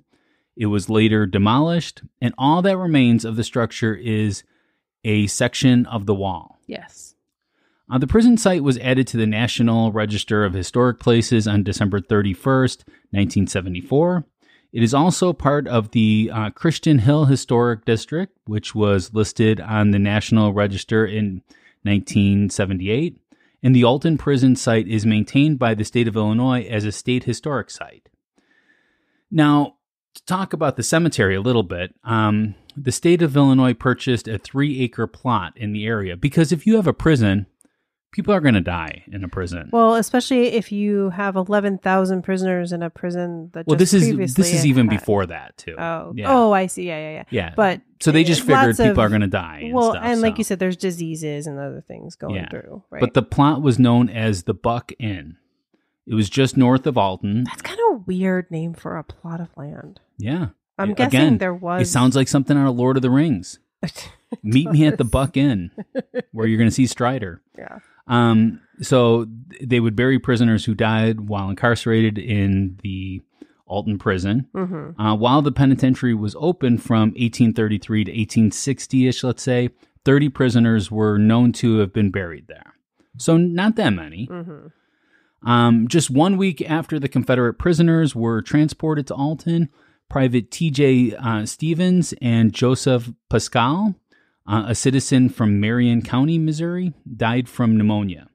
It was later demolished, and all that remains of the structure is a section of the wall. Yes. Uh, the prison site was added to the National Register of Historic Places on December 31st, 1974. It is also part of the uh, Christian Hill Historic District, which was listed on the National Register in 1978. And the Alton prison site is maintained by the state of Illinois as a state historic site. Now, to talk about the cemetery a little bit, um, the state of Illinois purchased a three acre plot in the area because if you have a prison, people are going to die in a prison. Well, especially if you have eleven thousand prisoners in a prison that. Well, this is this is even had- before that too. Oh, yeah. oh, I see. Yeah, yeah, yeah. yeah. But so they just figured people of- are going to die. And well, stuff, and like so. you said, there's diseases and other things going Yeah. through. Right. but the plot was known as the Buck Inn. It was just north of Alton. that's kind of a weird name for a plot of land. Yeah. I'm Yeah, guessing again, there was. It sounds like something out of Lord of the Rings. Meet me at the. Buck Inn, where you're going to see Strider. yeah. Um, so they would bury prisoners who died while incarcerated in the Alton prison. Mm-hmm. Uh, while the penitentiary was open from 1833 to 1860 ish, let's say, 30 prisoners were known to have been buried there. So not that many. Mm-hmm. Um, just one week after the Confederate prisoners were transported to Alton, Private T.J. Uh, Stevens and Joseph Pascal, uh, a citizen from Marion County, Missouri, died from pneumonia.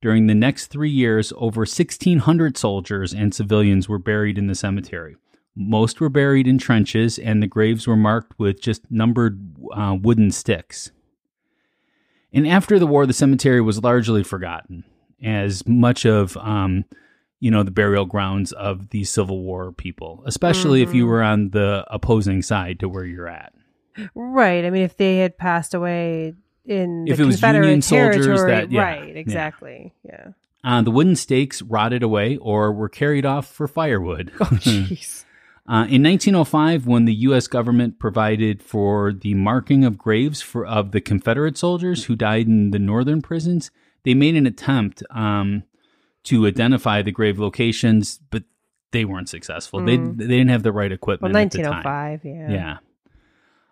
During the next three years, over 1,600 soldiers and civilians were buried in the cemetery. Most were buried in trenches, and the graves were marked with just numbered uh, wooden sticks. And after the war, the cemetery was largely forgotten, as much of um, you know the burial grounds of the Civil War people, especially if you Mhm. were on the opposing side to where you're at. Right. I mean, if they had passed away in If the it was Union soldiers that- yeah, right? Exactly. Yeah. Uh, the wooden stakes rotted away or were carried off for firewood. Oh, jeez. Uh, in 1905, when the U.S. government provided for the marking of graves for of the Confederate soldiers who died in the northern prisons, they made an attempt um, to identify the grave locations, but they weren't successful. Mm. They they didn't have the right well, equipment. at the time. 1905. Yeah. Yeah.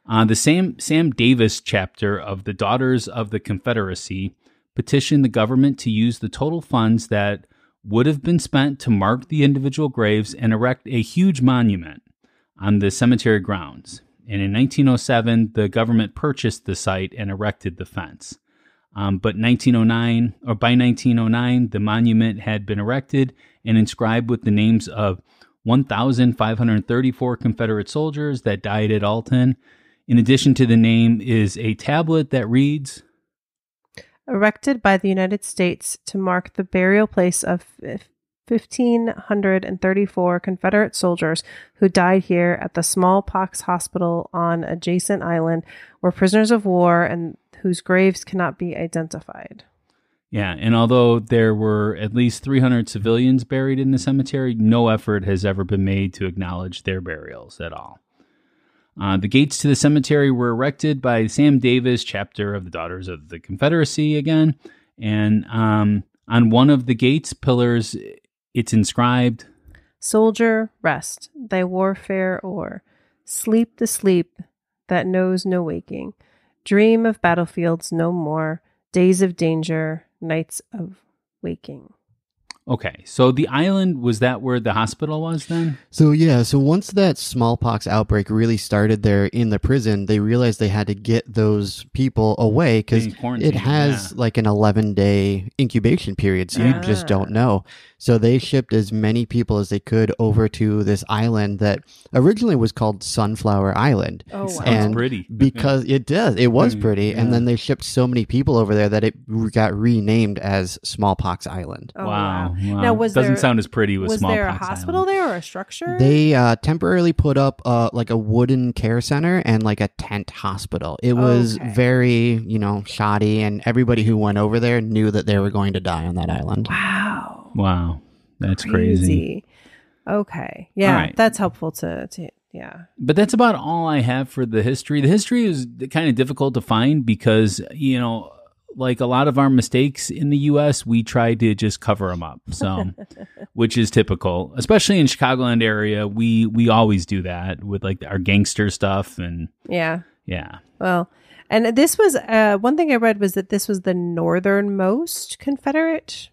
Uh, the Sam Sam Davis chapter of the Daughters of the Confederacy petitioned the government to use the total funds that would have been spent to mark the individual graves and erect a huge monument on the cemetery grounds. And in 1907, the government purchased the site and erected the fence. Um, but 1909, or by 1909, the monument had been erected and inscribed with the names of 1,534 Confederate soldiers that died at Alton. In addition to the name is a tablet that reads, Erected by the United States to mark the burial place of 1,534 Confederate soldiers who died here at the smallpox hospital on adjacent island were prisoners of war and whose graves cannot be identified. Yeah, and although there were at least 300 civilians buried in the cemetery, no effort has ever been made to acknowledge their burials at all. Uh, the gates to the cemetery were erected by Sam Davis, chapter of the Daughters of the Confederacy, again. And um, on one of the gates pillars, it's inscribed, Soldier, rest, thy warfare o'er. Sleep the sleep that knows no waking. Dream of battlefields no more. Days of danger, nights of waking. Okay, so the island, was that where the hospital was then? So yeah, so once that smallpox outbreak really started there in the prison, they realized they had to get those people away because it has yeah. like an 11 day incubation period, so you just don't know. So they shipped as many people as they could over to this island that originally was called Sunflower Island. Oh, wow. Sounds And pretty. Because it does, it was Mm, pretty, yeah. and then they shipped so many people over there that it got renamed as Smallpox Island. Oh, wow, wow. Now, was Doesn't there- sound as pretty with Was smallpox. there a hospital Island. there or a structure? They uh, temporarily put up uh, like a wooden care center and like a tent hospital. It was Okay. very, you know, shoddy, and everybody who went over there knew that they were going to die on that island. wow. Wow, that's crazy. Okay. Yeah, right. that's helpful to, to yeah. But that's about all I have for the history. The history is kind of difficult to find because, you know, like a lot of our mistakes in the US, we try to just cover them up. So, which is typical, especially in Chicagoland area. We we always do that with like our gangster stuff and Yeah. yeah. Well, and this was uh, one thing I read was that this was the northernmost Confederate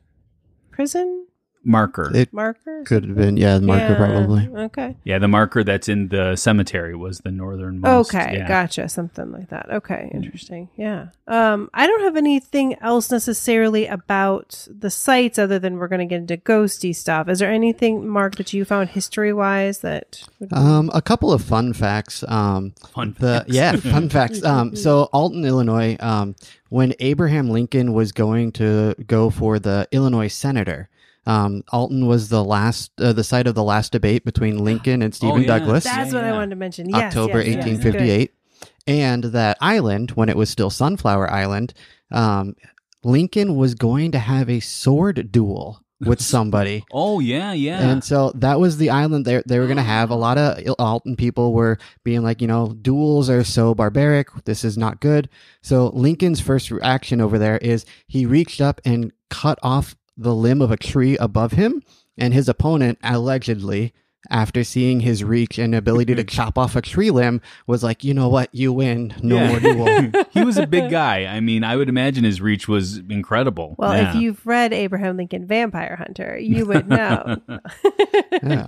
prison Marker. It marker. could have been, yeah, the marker Yeah, probably. Okay. yeah, the marker that's in the cemetery was the northernmost. Okay, yeah. gotcha. Something like that. Okay, interesting. Yeah. Um, I don't have anything else necessarily about the sites other than we're going to get into ghosty stuff. Is there anything, Mark, that you found history wise that? Would be- Um, a couple of fun facts. Um, Fun the facts. yeah, fun facts. Um, so Alton, Illinois. Um, when Abraham Lincoln was going to go for the Illinois senator, um, Alton was the last, uh, the site of the last debate between Lincoln and Stephen Oh, yeah. Douglas. That's Yeah, what I wanted to mention. Yes, October yes, yes. 1858. And that island, when it was still Sunflower Island, um, Lincoln was going to have a sword duel with somebody. Oh yeah, yeah. And so that was the island they they were going to have. A lot of Alton people were being like, you know, duels are so barbaric. This is not good. So Lincoln's first reaction over there is he reached up and cut off the limb of a tree above him, and his opponent allegedly. After seeing his reach and ability to chop off a tree limb, was like, you know what, you win, no Yeah. more duel. he was a big guy. I mean, I would imagine his reach was incredible. Well, Yeah. if you've read Abraham Lincoln Vampire Hunter, you would know. Yeah.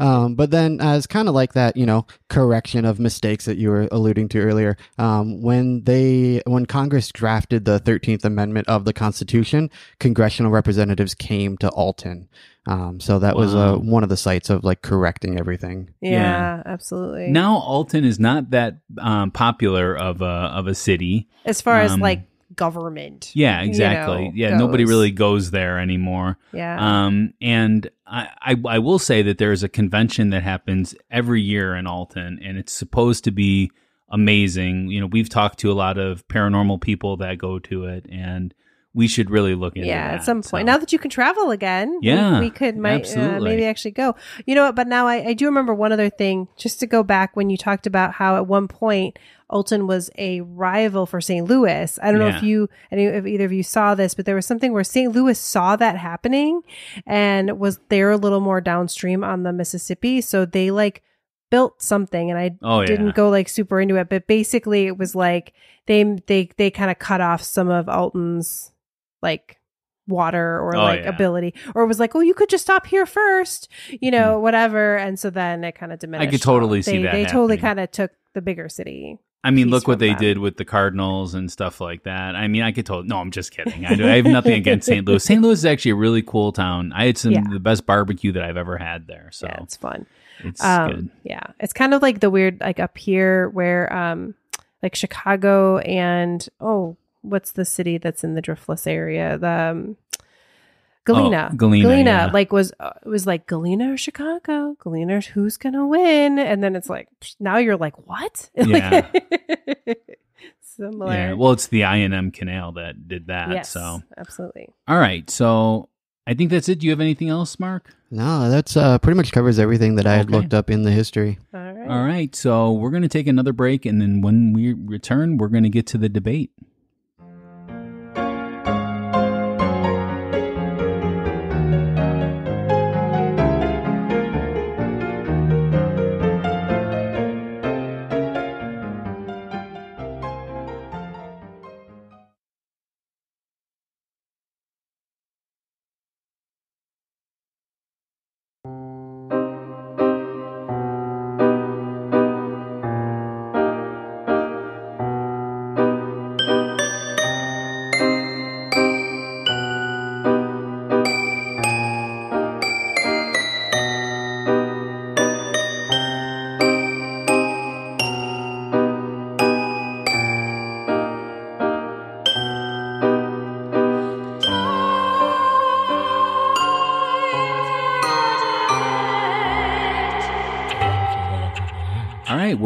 Um, but then, as kind of like that, you know, correction of mistakes that you were alluding to earlier, um, when they, when Congress drafted the Thirteenth Amendment of the Constitution, congressional representatives came to Alton. Um, so that was uh, one of the sites of like correcting everything. yeah, Yeah. absolutely. now Alton is not that um, popular of a of a city. as far as um, like government. Yeah, you exactly. know, yeah, nobody really goes there anymore. Yeah. Um, and I, I, I will say that there is a convention that happens every year in Alton, and it's supposed to be amazing. You know, we've talked to a lot of paranormal people that go to it, and we should really look into yeah, that. at some point. So- Now that you can travel again, Yeah, we, could might uh, maybe actually go. You know what? But now I, I do remember one other thing. Just to go back when you talked about how at one point Alton was a rival for St. Louis. I don't know if you any if either of you saw this, but there was something where St. Louis saw that happening and was there a little more downstream on the Mississippi, so they like built something and I Oh, didn't go like super into it, but basically it was like they they they kind of cut off some of Alton's like water or Oh, like yeah. ability or was like oh you could just stop here first you know whatever and so then it kind of diminished i could totally all. see that they totally kind of took the bigger city I mean, look what they them. did with the Cardinals and stuff like that. I mean, I could totally. No, I'm just kidding. I, do, I have nothing against St. Louis. St. Louis is actually a really cool town. I had some Yeah. the best barbecue that I've ever had there. So yeah it's fun it's um good. yeah it's kind of like the weird like up here where um like chicago and oh what's the city that's in the driftless area the um, Galena, Oh, Galena, yeah. like was uh, it was like Galena or Chicago, Galena, who's gonna win? And then it's like psh, now you're like what? Yeah. Similar. Yeah. Well, it's the I and M Canal that did that. yes, So absolutely. all right. So I think that's it. Do you have anything else, Mark? No, that's uh, pretty much covers everything that I had Okay. looked up in the history. All right. All right. So we're going to take another break, and then when we return, we're going to get to the debate.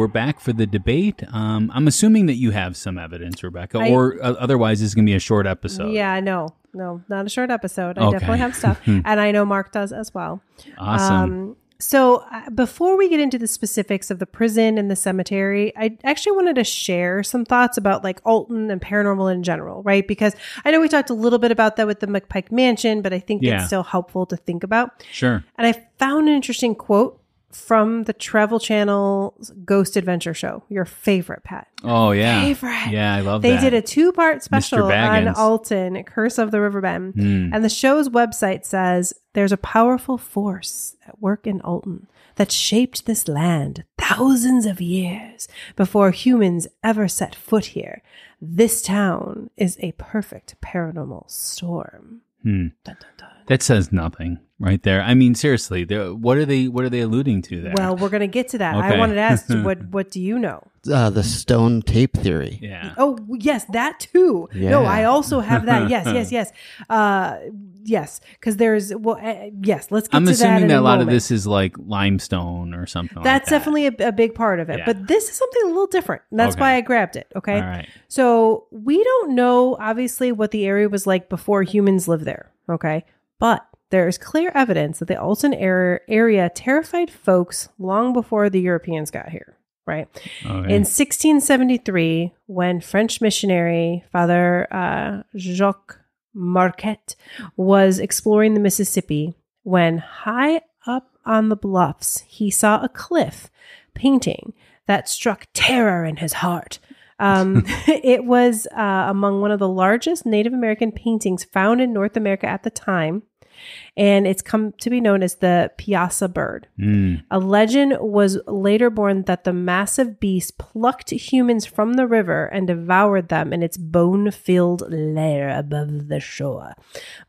We're back for the debate. Um, I'm assuming that you have some evidence, Rebecca, I- or uh, otherwise this is going to be a short episode. Yeah, no, no, not a short episode. I Okay. definitely have stuff, and I know Mark does as well. Awesome. Um, so uh, before we get into the specifics of the prison and the cemetery, I actually wanted to share some thoughts about like Alton and paranormal in general, right? Because I know we talked a little bit about that with the McPike Mansion, but I think Yeah. it's still helpful to think about. sure. And I found an interesting quote from the Travel Channel's Ghost Adventure Show. Your favorite, pet. Oh yeah. Favorite. Yeah, I love They that. did a two part special on Alton, Curse of the River Bend. Hmm. And the show's website says there's a powerful force at work in Alton that shaped this land thousands of years before humans ever set foot here. This town is a perfect paranormal storm. Hmm. Dun, dun, dun. That says nothing right there. I mean, seriously, what are they? What are they alluding to there? Well, we're gonna get to that. I Okay. wanted to ask what what do you know? Uh, the stone tape theory. yeah. Oh yes, that too. Yeah. No, I also have that. Yes, yes, yes. Uh, yes, because there's well, uh, yes. Let's get to that. I'm to that. assuming in that a lot of this is like limestone or something. That's like that. definitely a, a big part of it. Yeah. But this is something a little different. And that's Okay. why I grabbed it. Okay. All right. So we don't know, obviously, what the area was like before humans lived there. Okay. But there is clear evidence that the Alton area, area terrified folks long before the Europeans got here, right? Okay. In 1673, when French missionary Father uh, Jacques Marquette was exploring the Mississippi, when high up on the bluffs he saw a cliff painting that struck terror in his heart. Um, it was uh, among one of the largest Native American paintings found in North America at the time, and it's come to be known as the Piasa bird. Mm. A legend was later born that the massive beast plucked humans from the river and devoured them in its bone filled lair above the shore.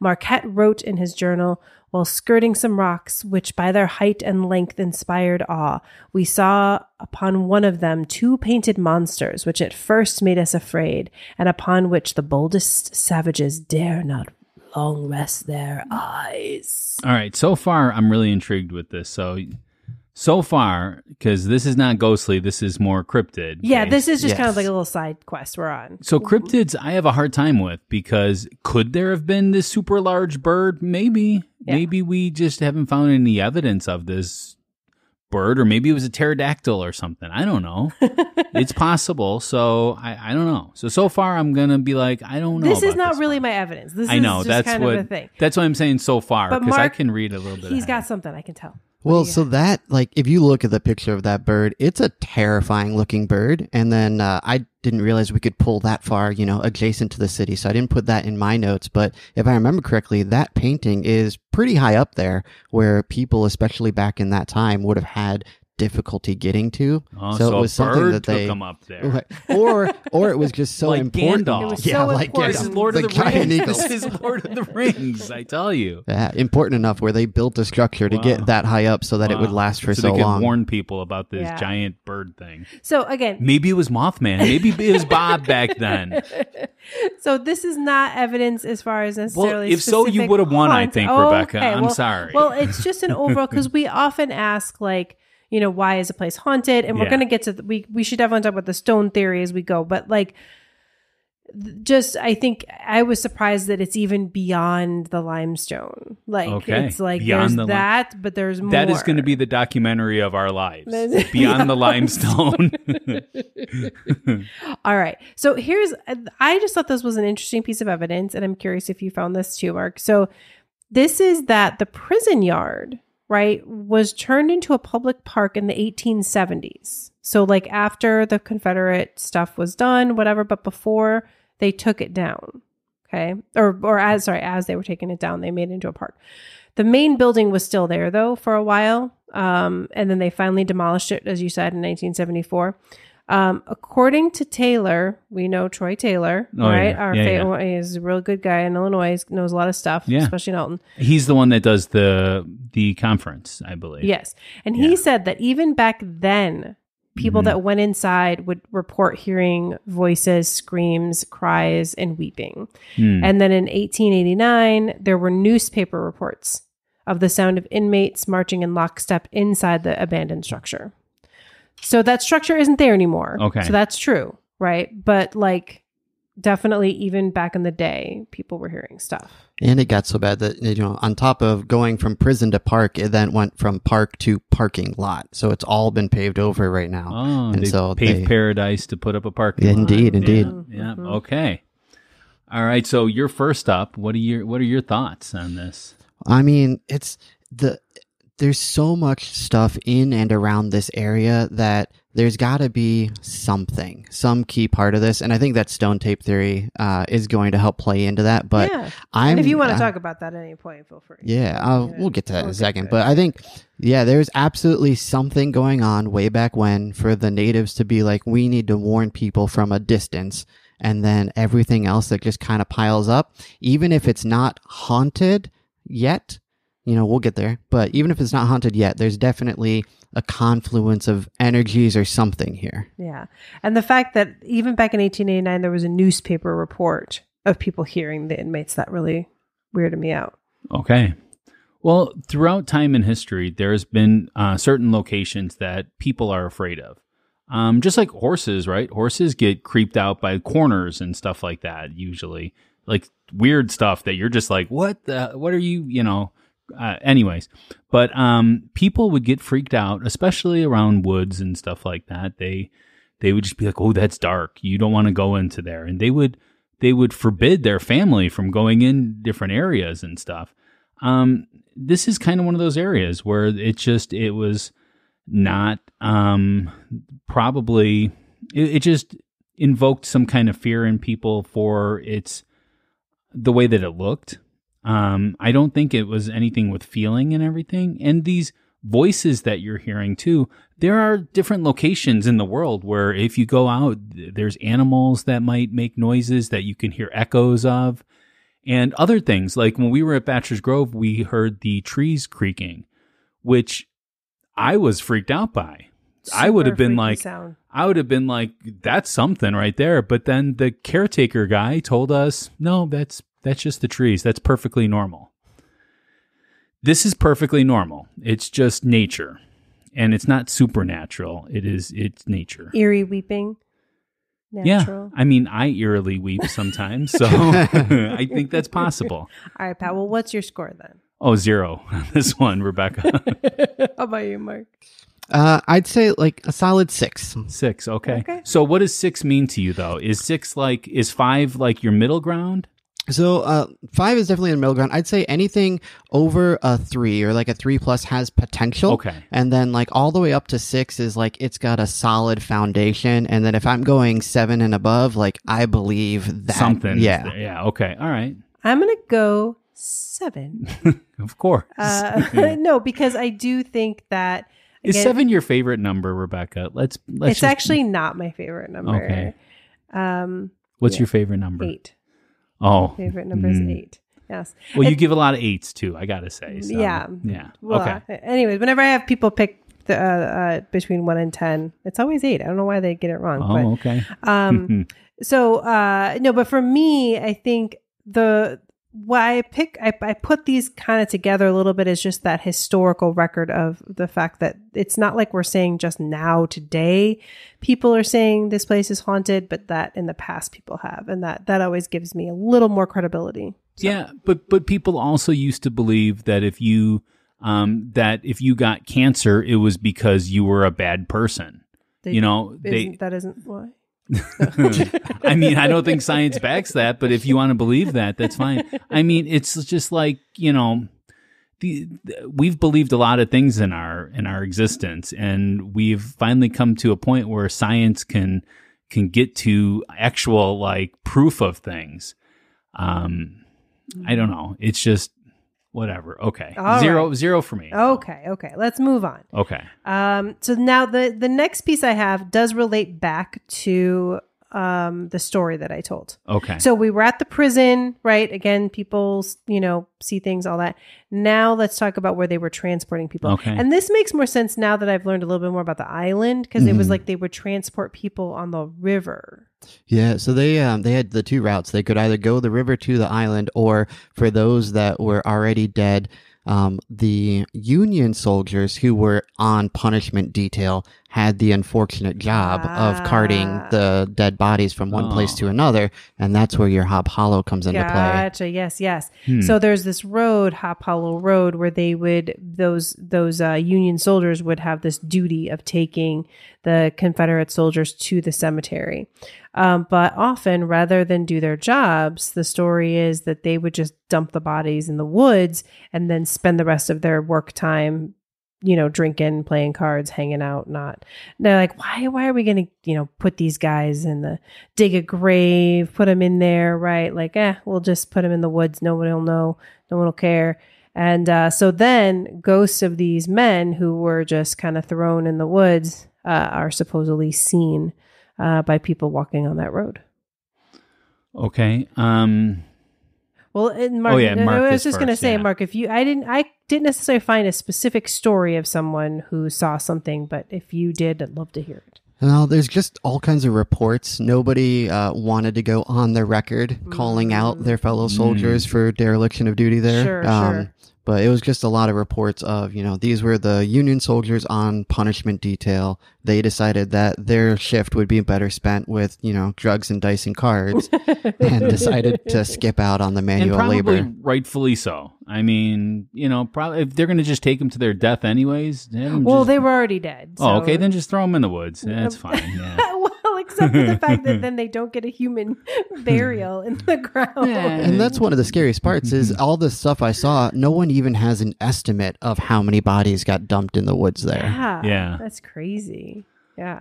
Marquette wrote in his journal while skirting some rocks, which by their height and length inspired awe, we saw upon one of them two painted monsters, which at first made us afraid, and upon which the boldest savages dare not long rest their eyes. All right. So far, I'm really intrigued with this. So, so far, because this is not ghostly, this is more cryptid. Yeah, based. this is just kind of like a little side quest we're on. So cryptids, I have a hard time with because could there have been this super large bird? Maybe. Yeah. Maybe we just haven't found any evidence of this bird, or maybe it was a pterodactyl or something. I don't know. it's possible. So I, I don't know. So so far, I'm gonna be like, I don't know. This is not this really one. my evidence. This I is know just that's kind what of a thing. that's what I'm saying so far because I can read a little bit. He's ahead. got something I can tell. Well, so that like if you look at the picture of that bird, it's a terrifying looking bird. And then uh, I didn't realize we could pull that far, you know, adjacent to the city. So I didn't put that in my notes. But if I remember correctly, that painting is pretty high up there, where people, especially back in that time, would have had difficulty getting to. Oh, so, so it was a something bird that took they them up there. Right. or or it was just so Like important. Gandalf. It was yeah, so like important. This is Gandalf, Lord of the, giant Rings. eagle. This is Lord of the Rings. I tell you. Yeah, important enough where they built a structure to Wow. get that high up so that it would last for so, so, they could long. warn people about this Yeah. giant bird thing. So again, Maybe it was Mothman. Maybe it was Bob back then. so this is not evidence as far as necessarily. Well, if so, you would have won, I think, Oh, Rebecca. okay. I'm Well- sorry. Well, it's just an overall because we often ask like, you know, why is a place haunted? And we're going to get to the, we we should definitely talk about the stone theory as we go, but like. Just, I think I was surprised that it's even beyond the limestone. Like Okay. it's like Beyond there's the lim- that, but there's more. that is going to be the documentary of our lives. That's- Beyond the limestone. All right. So here's, I just thought this was an interesting piece of evidence, and I'm curious if you found this too, Mark. So this is that the prison yard, right, was turned into a public park in the 1870s. So, like after the Confederate stuff was done, whatever, but before they took it down. Okay. Or, or as, sorry, as they were taking it down, they made it into a park. The main building was still there though for a while. Um, and then they finally demolished it, as you said, in 1974. Um, according to Taylor, we know Troy Taylor, Oh, right? yeah. Our Yeah, fa- he's a real good guy in Illinois. He knows a lot of stuff, Yeah. especially in Alton. He's the one that does the the conference, I believe. Yes. And he said that even back then, people Mhm. that went inside would report hearing voices, screams, cries, and weeping. Hmm. And then in 1889, there were newspaper reports of the sound of inmates marching in lockstep inside the abandoned structure. So that structure isn't there anymore. Okay. So that's true, right? But like, definitely, even back in the day, people were hearing stuff. And it got so bad that you know, on top of going from prison to park, it then went from park to parking lot. So it's all been paved over right now. Oh, and they so paved they- paradise to put up a parking lot. Indeed, indeed. Yeah. Mhm. Okay. All right. So you're first up. What are your What are your thoughts on this? I mean, it's the there's so much stuff in and around this area that there's got to be something, some key part of this, and I think that stone tape theory uh, is going to help play into that. But yeah. I'm and if you want to uh, talk about that at any point, feel free. Yeah, uh, we'll get to that in we'll a second. But I think, yeah, there's absolutely something going on way back when for the natives to be like, we need to warn people from a distance. And then everything else that just kind of piles up, even if it's not haunted yet, you know, we'll get there. But even if it's not haunted yet, there's definitely a confluence of energies or something here. Yeah. And the fact that even back in 1889, there was a newspaper report of people hearing the inmates, that really weirded me out. Okay. Well, throughout time in history, there's been uh, certain locations that people are afraid of. Um, just like horses, right? Horses get creeped out by corners and stuff like that. Usually, like weird stuff that you're just like, what the? What are you? You know, Uh, anyways, but um, people would get freaked out, especially around woods and stuff like that. They they would just be like, "Oh, that's dark. You don't want to go into there," and they would they would forbid their family from going in different areas and stuff. Um, this is kind of one of those areas where it just it was not um, probably it, it just invoked some kind of fear in people for its the way that it looked. Um, I don't think it was anything with feeling and everything. And these voices that you're hearing too, there are different locations in the world where if you go out, there's animals that might make noises that you can hear echoes of, and other things. Like when we were at Bachelor's Grove, we heard the trees creaking, which I was freaked out by. I would have been like, sound. I would have been like, that's something right there. But then the caretaker guy told us, no, that's that's just the trees. That's perfectly normal. This is perfectly normal. It's just nature. And it's not supernatural. It is it's nature. eerie weeping. Natural. Yeah. I mean, I eerily weep sometimes. So I think that's possible. All right, Pat. Well, what's your score then? Oh, zero on this one, Rebecca. How about you, Mark? Uh, I'd say like a solid six. six. Okay. Okay. So what does six mean to you though? Is six like is five like your middle ground? So uh, five is definitely in the middle ground. I'd say anything over a three or like a three plus has potential. Okay. And then like all the way up to six is like it's got a solid foundation. And then if I'm going seven and above, like I believe that Something. Yeah. there. Yeah. Okay. All right. I'm gonna go seven. Of course. Uh, no, because I do think that is again, seven your favorite number, Rebecca? Let's let's. it's just- actually not my favorite number. Okay. Um, What's yeah. your favorite number? eight. Oh, Favorite number is mm. eight. Yes. Well, you give a lot of eights too. I gotta say. so, Yeah. Yeah. Well, okay. uh, anyways, whenever I have people pick the, uh, uh, between one and ten, it's always eight. I don't know why they get it wrong. Oh, okay. um, so uh, no, but for me, I think the why I pick I, I put these kind of together a little bit is just that historical record of the fact that it's not like we're saying just now today people are saying this place is haunted, but that in the past people have, and that that always gives me a little more credibility. Yeah, but but people also used to believe that if you um that if you got cancer, it was because you were a bad person. They- you know, they that isn't why. I mean, I don't think science backs that, but if you want to believe that, that's fine. I mean, it's just like you know, the, we've believed a lot of things in our in our existence, and we've finally come to a point where science can can get to actual like proof of things. Um, I don't know. It's just whatever. Okay, All zero right. zero for me. Okay, okay, let's move on. Okay. Um, so now the the next piece I have does relate back to um the story that I told. Okay. So we were at the prison, right? Again, people, you know, see things, all that. Now let's talk about where they were transporting people. Okay. And this makes more sense now that I've learned a little bit more about the island because it was Mhm. like they would transport people on the river. Yeah, so they um they had the two routes. They could either go the river to the island, or for those that were already dead, um, the Union soldiers who were on punishment detail had the unfortunate job of carting Ah. the dead bodies from one place Oh. to another, and that's where your Hop Hollow comes into play. Gotcha. Yes, yes. Hmm. So there's this road, Hop Hollow Road, where they would those those uh, Union soldiers would have this duty of taking the Confederate soldiers to the cemetery. Um, but often, rather than do their jobs, the story is that they would just dump the bodies in the woods and then spend the rest of their work time you know, drinking, playing cards, hanging out, not. They're like, why, why are we going to, you know, put these guys in the, dig a grave, put them in there, right? Like, eh, we'll just put them in the woods. No one will know. No one will care. And uh, so then ghosts of these men who were just kind of thrown in the woods uh, are supposedly seen uh, by people walking on that road. okay. Um. Well, and Mark, Oh, yeah, Mark I was just going to say, yeah. Mark, if you, I didn't, I didn't necessarily find a specific story of someone who saw something, but if you did, I'd love to hear it. Well, there's just all kinds of reports. Nobody uh, wanted to go on the record calling out their fellow soldiers for dereliction of duty there. Sure, Um, sure. But it was just a lot of reports of, you know, these were the Union soldiers on punishment detail. They decided that their shift would be better spent with, you know, drugs and dice and cards and decided to skip out on the manual and manual probably labor. rightfully so. I mean, you know, probably if they're going to just take them to their death anyways. have 'em Well, just- they were already dead. Oh, okay, then just throw them in the woods. That's fine. Yeah. well, except for the fact that then they don't get a human burial in the ground. Yeah. And that's one of the scariest parts is all the stuff I saw, no one even has an estimate of how many bodies got dumped in the woods there. Yeah. Yeah. That's crazy. Yeah.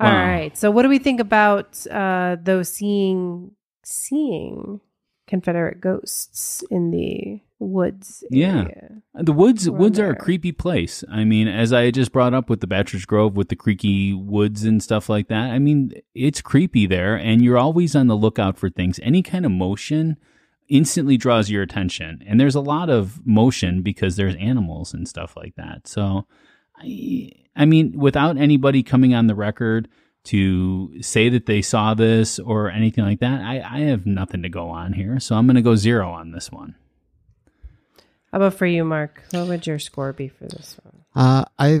All Wow. right. So what do we think about uh those seeing seeing Confederate ghosts in the woods? Yeah. The woods We're woods are a creepy place. I mean, as I just brought up with the Bachelor's Grove with the creaky woods and stuff like that. I mean, it's creepy there and you're always on the lookout for things. Any kind of motion instantly draws your attention. And there's a lot of motion because there's animals and stuff like that. So I, I mean, without anybody coming on the record to say that they saw this or anything like that, I, I have nothing to go on here. So I'm going to go zero on this one. How about for you, Mark? What would your score be for this one? Uh, I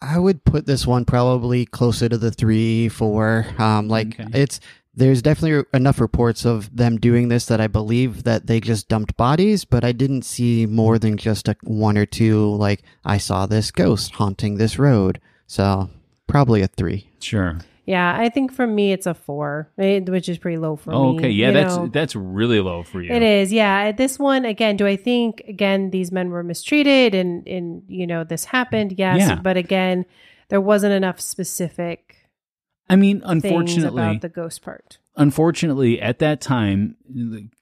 I would put this one probably closer to the three, four. Um, like Okay. it's there's definitely enough reports of them doing this that I believe that they just dumped bodies, but I didn't see more than just a one or two. Like I saw this ghost haunting this road, so probably a three. Sure. Yeah, I think for me it's a four, which is pretty low for Oh, me. okay. Yeah, that's know. that's really low for you. It is, yeah. This one again. Do I think again these men were mistreated and and you know this happened? Yes, Yeah. but again, there wasn't enough specific I mean, unfortunately, about the ghost part. unfortunately, at that time,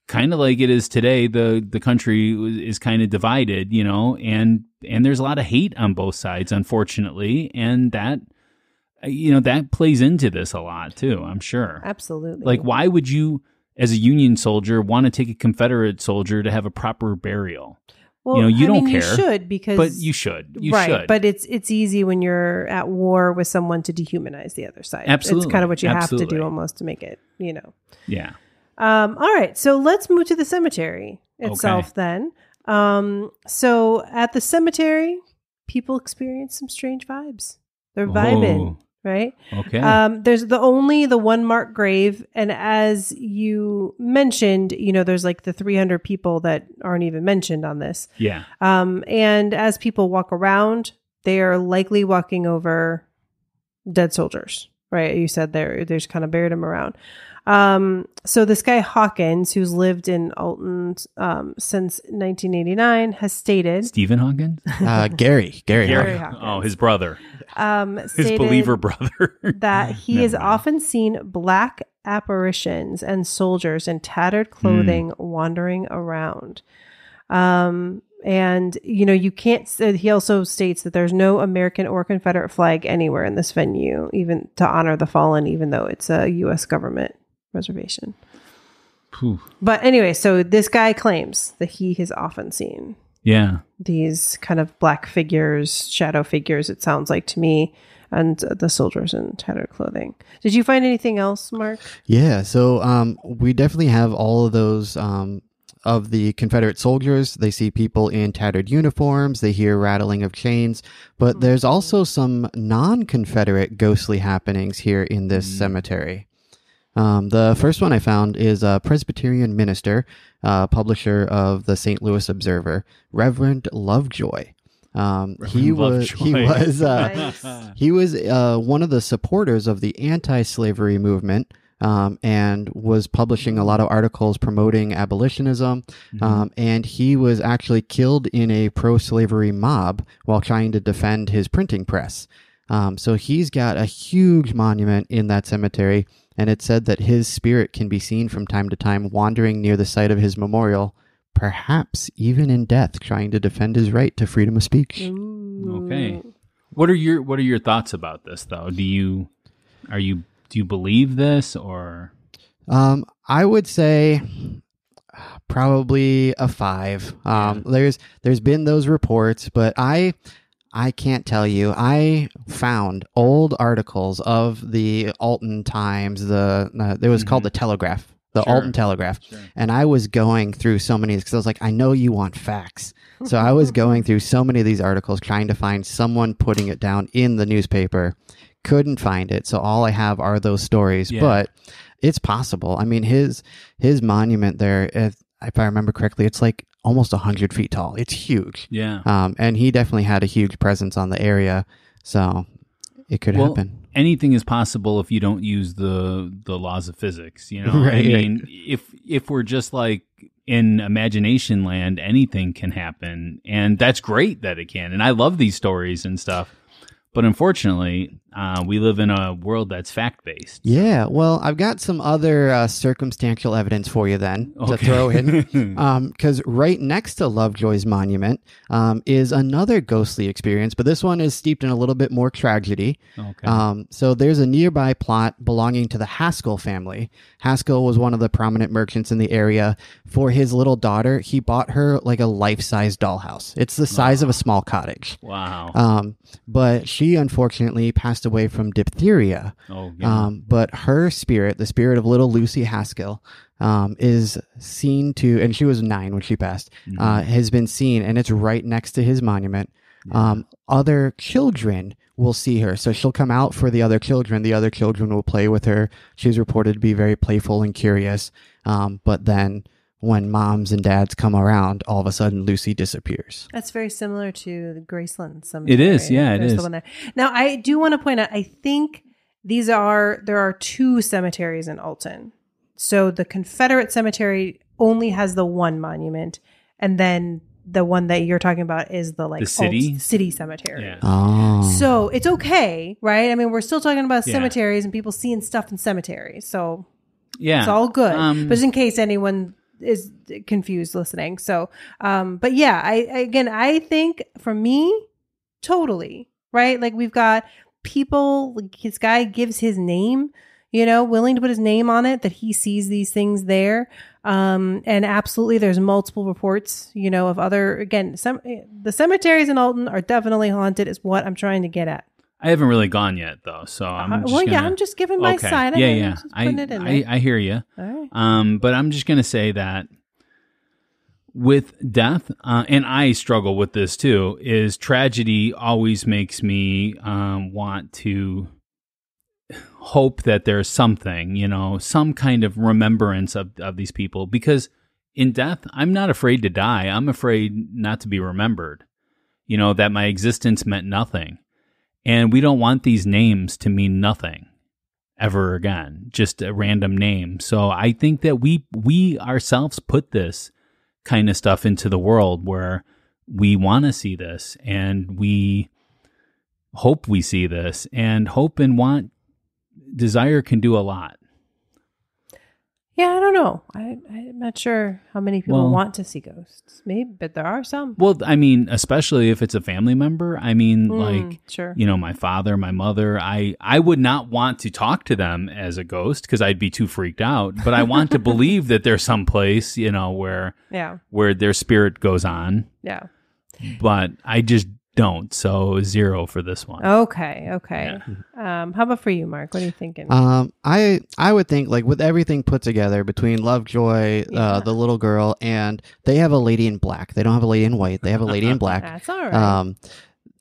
kind of like it is today, the the country is kind of divided, you know, and and there's a lot of hate on both sides, unfortunately, and that you know that plays into this a lot too. I'm sure. Absolutely. Like, why would you, as a Union soldier, want to take a Confederate soldier to have a proper burial? Well, you know, you I don't mean, care, You should because But you should. You right. should. But it's it's easy when you're at war with someone to dehumanize the other side. Absolutely. It's kind of what you have to do almost to make it. You know. yeah. Um, all right, so let's move to the cemetery itself then. Um, so at the cemetery, people experience some strange vibes. They're vibing, Oh, right? okay. Um, there's the only the one marked grave, and as you mentioned, you know, there's like the 300 people that aren't even mentioned on this. yeah. Um, and as people walk around, they are likely walking over dead soldiers, right? You said they're they're just kind of buried them around. Um, so this guy Hawkins, who's lived in Alton um, since 1989, has stated Stephen Hawkins. Uh, Gary, Gary, Gary Hawkins. Hawkins. Oh, his brother, um, his believer brother. that he Never has mind. often seen black apparitions and soldiers in tattered clothing Hmm. wandering around. Um, and you know, you can't. uh, He also states that there's no American or Confederate flag anywhere in this venue, even to honor the fallen, even though it's a U.S. government reservation. Whew. But anyway, so this guy claims that he has often seen Yeah. these kind of black figures, shadow figures. It sounds like to me, and uh, the soldiers in tattered clothing. Did you find anything else, Mark? Yeah, so um, we definitely have all of those um, of the Confederate soldiers. They see people in tattered uniforms, they hear rattling of chains, but there's also some non Confederate ghostly happenings here in this cemetery. Um, the first one I found is a Presbyterian minister, uh, publisher of the St. Louis Observer, Reverend Lovejoy. Um, he Reverend was he was uh, Nice. he was uh, one of the supporters of the anti-slavery movement um, and was publishing a lot of articles promoting abolitionism. Um, and he was actually killed in a pro-slavery mob while trying to defend his printing press. Um, so he's got a huge monument in that cemetery, and it's said that his spirit can be seen from time to time wandering near the site of his memorial, perhaps even in death, trying to defend his right to freedom of speech. Okay. What are your What are your thoughts about this, though? Do you are you do you believe this or Um, I would say probably a five. Um, there's there's been those reports, but I I can't tell you. I found old articles of the Alton Times. The uh, it was called the Telegraph the Sure. Alton Telegraph, and I was going through so many because I was like, I know you want facts, so I was going through so many of these articles trying to find someone putting it down in the newspaper. Couldn't find it, so all I have are those stories. Yeah. But it's possible. I mean, his his monument there, if, if I remember correctly, it's like almost hundred feet tall. It's huge. Yeah. Um, and he definitely had a huge presence on the area, so it could Well, happen. anything is possible if you don't use the the laws of physics. You know, I Right, right. mean, if if we're just like in imagination land, anything can happen, and that's great that it can. And I love these stories and stuff. But unfortunately, uh, we live in a world that's fact based. Yeah, well, I've got some other uh, circumstantial evidence for you then to throw in. Because right next to Lovejoy's monument um, is another ghostly experience, but this one is steeped in a little bit more tragedy. Okay. Um, so there's a nearby plot belonging to the Haskell family. Haskell was one of the prominent merchants in the area. For his little daughter, he bought her like a life size dollhouse. It's the size of a small cottage. wow. Um, but she unfortunately passed away from diphtheria. oh, yeah. Um, but her spirit, the spirit of little Lucy Haskell, um, is seen to, and she was nine when she passed, uh, has been seen, and it's right next to his monument. Um, other children will see her. So she'll come out for the other children. The other children will play with her. She's reported to be very playful and curious. Um, but then when moms and dads come around, all of a sudden Lucy disappears. That's very similar to Graceland Some It is, yeah, it There's the one there. Now, I do want to point out. I think these are there are two cemeteries in Alton. So the Confederate Cemetery only has the one monument, and then the one that you're talking about is the like The city? Alt- city cemetery. yeah. Oh. So it's okay, right? I mean, we're still talking about Yeah. cemeteries and people seeing stuff in cemeteries. So Yeah. it's all good. Um, but just in case anyone is confused listening. So, um, but yeah, I I- again, I think for me, totally right. Like we've got people. Like this guy gives his name. You know, willing to put his name on it that he sees these things there. Um, and absolutely, there's multiple reports. You know, of other again, some the cemeteries in Alton are definitely haunted. Is what I'm trying to get at. I haven't really gone yet though, so I'm Uh, just well, yeah, gonna- I'm just giving my okay. side. Yeah, yeah. I, it in I. I hear you. Right. Um, but I'm just going to say that with death, uh, and I struggle with this too, is tragedy always makes me um, want to hope that there's something, you know, some kind of remembrance of, of these people. Because in death, I'm not afraid to die. I'm afraid not to be remembered, you know, that my existence meant nothing. And we don't want these names to mean nothing ever again just a random name. So i think that we we ourselves put this kind of stuff into the world where we want to see this and we hope we see this and hope and want desire can do a lot Yeah, I don't know. I, I'm not sure how many people Well- want to see ghosts. Maybe, but there are some. well i mean especially if it's a family member i mean Mm, like sure. you know my father my mother i i would not want to talk to them as a ghost because i'd be too freaked out but i want to believe that there's some place you know where Yeah, where their spirit goes on yeah. but I just don't. So zero for this one. Okay, okay. Um, how about for you, Mark? What are you thinking? Um, I I would think like with everything put together between Lovejoy, Yeah. uh, the little girl, and they have a lady in black. They don't have a lady in white. They have a lady in black. That's all right. Um,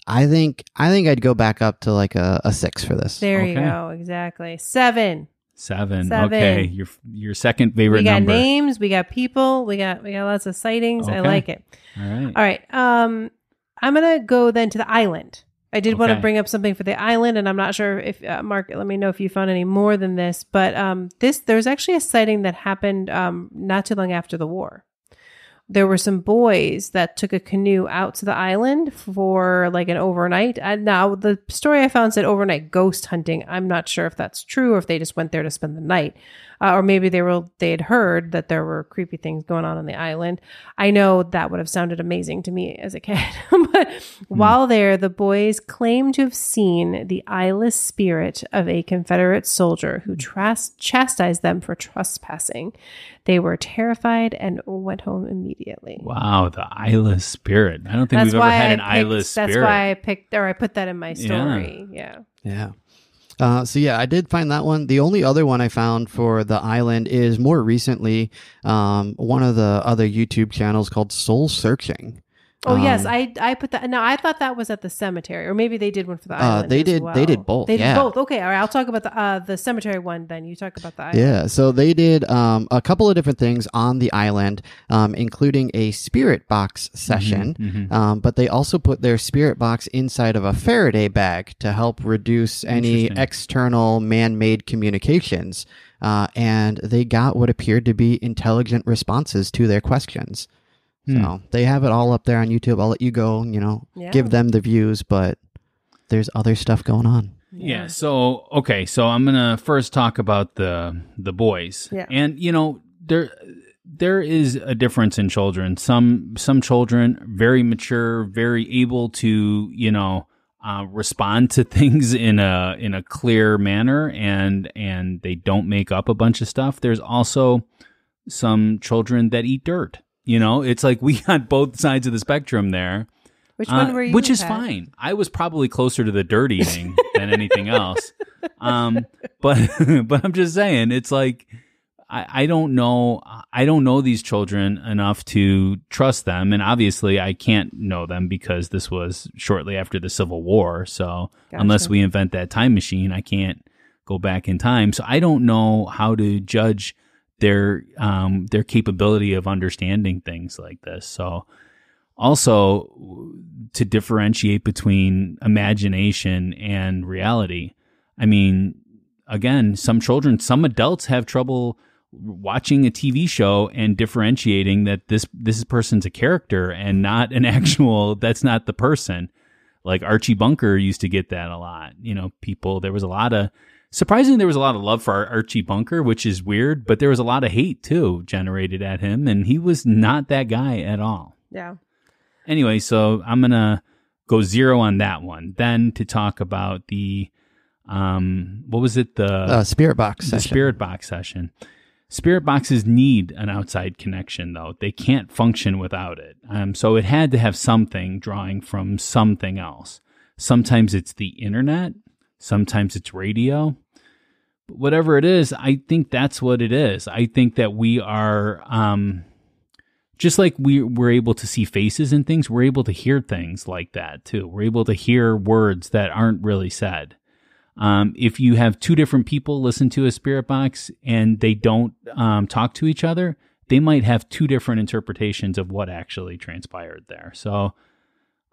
I think I think I'd go back up to like a, a six for this. there you go. Exactly. Seven. Seven. Seven. Okay, your your second favorite we got number. names. We got people. We got we got lots of sightings. I like it. All right. All right. Um, I'm gonna go then to the island. I did want to bring up something for the island, and I'm not sure if uh, Mark. Let me know if you found any more than this. But um, this there was actually a sighting that happened um, not too long after the war. There were some boys that took a canoe out to the island for like an overnight. And now the story I found said overnight ghost hunting. I'm not sure if that's true or if they just went there to spend the night, uh, or maybe they were they had heard that there were creepy things going on on the island. I know that would have sounded amazing to me as a kid. but while there, the boys claim to have seen the eyeless spirit of a Confederate soldier who tras- chastised them for trespassing. They were terrified and went home immediately. Wow, the eyeless spirit. I don't think That's we've ever had I an picked, eyeless spirit. That's spirit. why I picked, or I put that in my Yeah. story. Yeah. Yeah. Uh, so yeah, I did find that one. The only other one I found for the island is more recently um, one of the other YouTube channels called Soul Searching. Oh yes, Um, I I put that. No, I thought that was at the cemetery, or maybe they did one for the Uh, island. they as did- well. they did both, They did yeah. both. Okay, all right. I'll talk about the uh, the cemetery one. Then you talk about the island. Yeah, so they did um, a couple of different things on the island, um, including a spirit box session. Mhm. Um, but they also put their spirit box inside of a Faraday bag to help reduce any external man made communications. Uh, and they got what appeared to be intelligent responses to their questions. Hmm. So they have it all up there on YouTube. I'll let you go, you know, Yeah. give them the views, but there's other stuff going on. Yeah. So okay. So I'm gonna first talk about the the boys. Yeah. And you know there there is a difference in children. Some some children very mature, very able to you know uh, respond to things in a in a clear manner, and and they don't make up a bunch of stuff. There's also some children that eat dirt. You know, it's like we got both sides of the spectrum there. Which Uh, one were you? which is Pat? fine. I was probably closer to the dirt eating than anything else. Um, but but I'm just saying, it's like I, I don't know. I don't know these children enough to trust them, and obviously I can't know them because this was shortly after the Civil War. So unless we invent that time machine, I can't go back in time. So I don't know how to judge their um, their capability of understanding things like this. So also to differentiate between imagination and reality. I mean, again, some children, some adults have trouble watching a TV show and differentiating that this this person's a character and not an actual that's not the person. Like Archie Bunker used to get that a lot. You know, people there was a lot of surprisingly there was a lot of love for Ar- Archie Bunker, which is weird, but there was a lot of hate too generated at him and he was not that guy at all Yeah. anyway, so I'm gonna go zero on that one. Then to talk about the um, what was it the Uh, spirit box the session. spirit box session. Spirit boxes need an outside connection, though they can't function without it. Um, so it had to have something drawing from something else. Sometimes it's the internet, sometimes it's radio. Whatever it is, I think that's what it is. I think that we are um, just like we we're able to see faces and things, we're able to hear things like that too. We're able to hear words that aren't really said. Um, if you have two different people listen to a spirit box and they don't um, talk to each other, they might have two different interpretations of what actually transpired there. So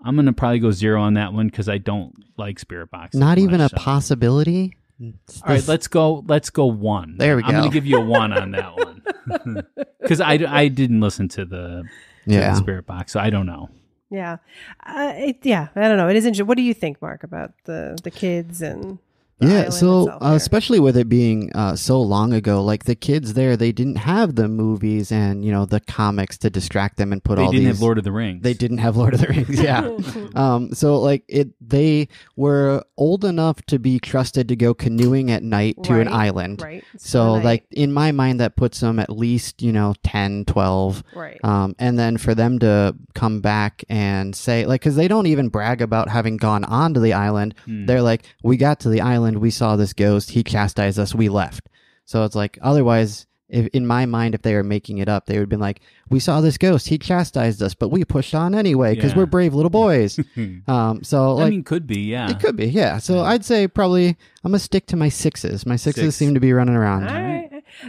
I'm gonna probably go zero on that one because I don't like spirit boxes. Not even a so. possibility. It's All right, let's go. Let's go one. There we go. I'm going to give you a one on that one because I, I didn't listen to the, to Yeah. the spirit box, so I don't know. Yeah. Uh, it, yeah. I don't know. It is interesting. What do you think, Mark, about the the kids and the yeah so uh, especially with it being uh, so long ago like the kids there they didn't have the movies and you know the comics to distract them and put They all didn't these have Lord of the Rings. they didn't have lord of the rings yeah um so like it they were old enough to be trusted to go canoeing at night to an island right. So the like in my mind that puts them at least you know 10 12 right. um, and then for them to come back and say like because they don't even brag about having gone onto the island Hmm. they're like we got to the island we saw this ghost he chastised us we left so it's like otherwise if, in my mind if they were making it up they would have been like we saw this ghost he chastised us but we pushed on anyway because Yeah. we're brave little boys um, so I like mean, could be, yeah. it could be yeah so i'd say probably i'm gonna stick to my sixes my sixes Six. seem to be running around All right.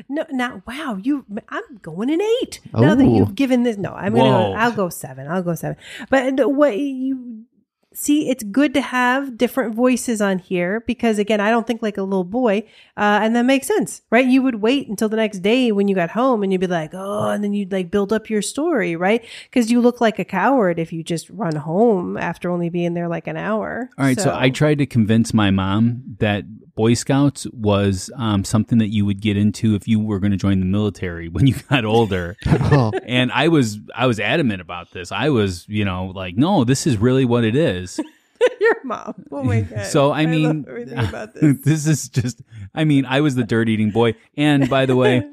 No, now wow, you. I'm going an eight. Now that Ooh. you've given this, no, I'm gonna. Go, I'll go seven. I'll go seven. But the- what you see, it's good to have different voices on here because again, I don't think like a little boy, uh, and that makes sense, right? You would wait until the next day when you got home, and you'd be like, oh, and then you'd like build up your story, right? Because you look like a coward if you just run home after only being there like an hour. All right, so. I tried to convince my mom that Boy Scouts was um, something that you would get into if you were going to join the military when you got older. oh, and I was I was adamant about this. I was, you know, like, no, this is really what it is. your mom. Oh my god. So I mean, love about this. this is just. I mean, I was the dirt eating boy, and by the way,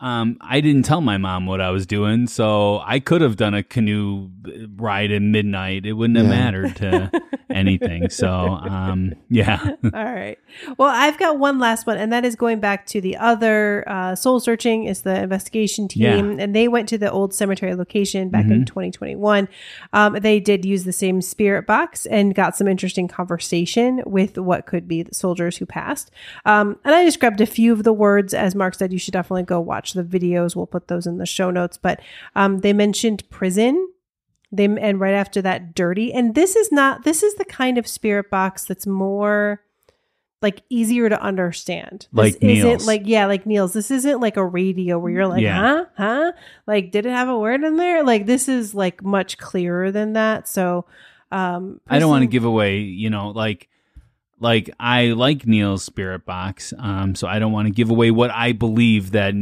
um, I didn't tell my mom what I was doing, so I could have done a canoe ride at midnight. It wouldn't have mattered to. anything. So, um, yeah. All right. Well, I've got one last one, and that is going back to the other uh, soul searching is the investigation team, Yeah. Mm-hmm. and they went to the old cemetery location back in 2021. Um, they did use the same spirit box and got some interesting conversation with what could be the soldiers who passed. Um, and I just grabbed a few of the words, as Mark said. You should definitely go watch the videos. We'll put those in the show notes. But um, they mentioned prison they and right after that dirty and this is not this is the kind of spirit box that's more like easier to understand this Like isn't Neil's. like yeah like Neil's this isn't like a radio where you're like Yeah. huh huh like did it have a word in there like this is like much clearer than that so um I don't want to give away, you know, like like I like Neil's spirit box, um, so I don't want to give away what I believe that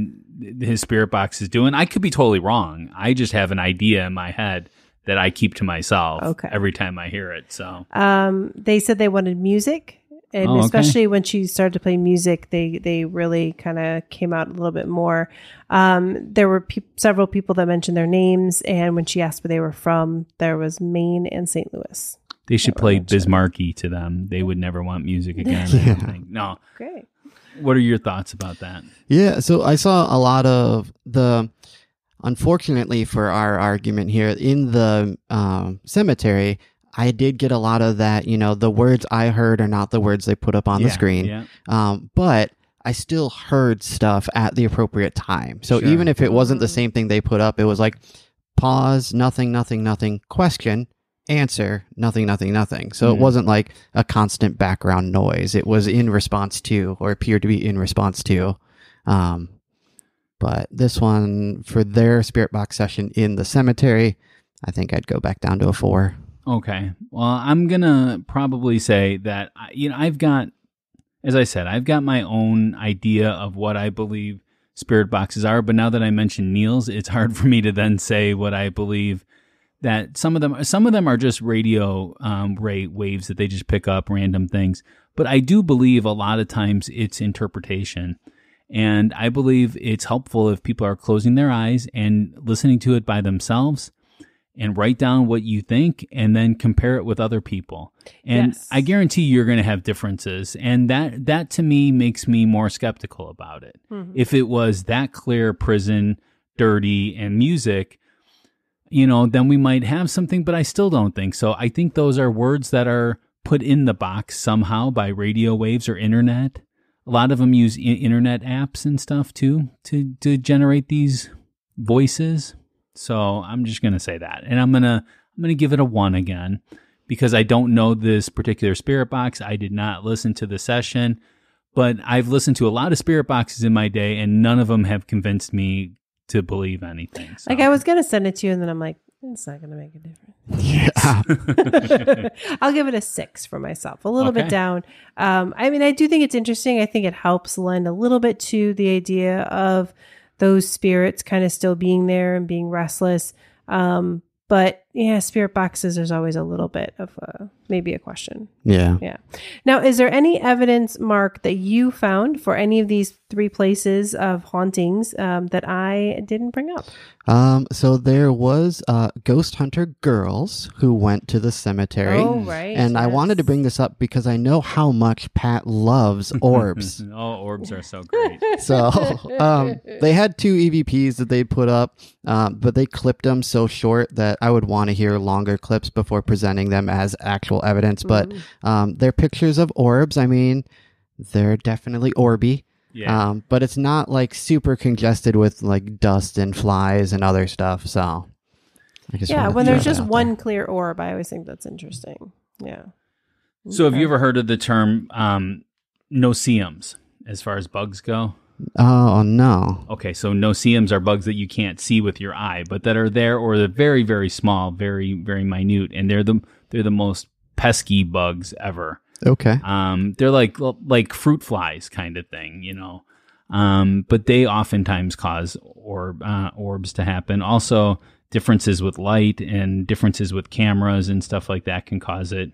his spirit box is doing. I could be totally wrong. I just have an idea in my head that I keep to myself Okay. every time I hear it. So Um, they said they wanted music, and Oh, okay. especially when she started to play music, they they really kind of came out a little bit more. Um, there were peop several people that mentioned their names, and when she asked where they were from, there was Maine and St. Louis. they should play. Bismarcky to them. They would never want music again. Yeah. No. Great. What are your thoughts about that? Yeah, so I saw a lot of the. Unfortunately, for our argument here in the um, cemetery, I did get a lot of that. You know, the words I heard are not the words they put up on the screen. Yeah. Um, but I still heard stuff at the appropriate time. So Sure. even if it wasn't the same thing they put up, it was like pause, nothing, nothing, nothing, question, answer, nothing, nothing, nothing. So Mhm. it wasn't like a constant background noise. It was in response to, or appeared to be in response to. Um, but this one for their spirit box session in the cemetery, I think I'd go back down to a four. Okay. Well, I'm gonna probably say that I- you know I've got, as I said, I've got my own idea of what I believe spirit boxes are. But now that I mentioned Neil's, it's hard for me to then say what I believe that some of them some of them are just radio um, rate waves that they just pick up random things. But I do believe a lot of times it's interpretation. And I believe it's helpful if people are closing their eyes and listening to it by themselves and write down what you think and then compare it with other people. And Yes. I guarantee you're going to have differences. And that, that to me makes me more skeptical about it. Mhm. If it was that clear, prison, dirty, and music, you know, then we might have something, but I still don't think so. I think those are words that are put in the box somehow by radio waves or internet. A lot of them use I- internet apps and stuff too to to generate these voices. So I'm just gonna say that, and I'm gonna I'm gonna give it a one again because I don't know this particular spirit box. I did not listen to the session, but I've listened to a lot of spirit boxes in my day, and none of them have convinced me to believe anything. So. Like I was gonna send it to you, and then I'm like, it's not gonna make a difference. Yeah. I'll give it a six for myself, a little Okay. bit down. Um, I mean, I do think it's interesting. I think it helps lend a little bit to the idea of those spirits kind of still being there and being restless. Um, but yeah, spirit boxes, there's always a little bit of uh, maybe a question. yeah. Yeah. Now, is there any evidence, Mark, that you found for any of these three places of hauntings um, that I didn't bring up? Um, so there was uh, ghost hunter girls who went to the cemetery. Oh, right. And I wanted to bring this up because I know how much Pat loves orbs. oh, orbs are so great. so um, they had two EVPs that they put up, um, but they clipped them so short that I would want to hear longer clips before presenting them as actual evidence. But um, they're pictures of orbs. I mean, they're definitely orby. Yeah. Um, but it's not like super congested with like dust and flies and other stuff. So, I just yeah, when there's just one there. clear orb, I always think that's interesting. Yeah. so, have you ever heard of the term um, no-see-ums as far as bugs go? Oh no. Okay, so no-see-ums are bugs that you can't see with your eye, but that are there or they're very, very small, very, very minute, and they're the they're the most pesky bugs ever. Okay. Um, they're like like fruit flies kind of thing, you know. Um, but they oftentimes cause orb uh, orbs to happen. Also, differences with light and differences with cameras and stuff like that can cause it.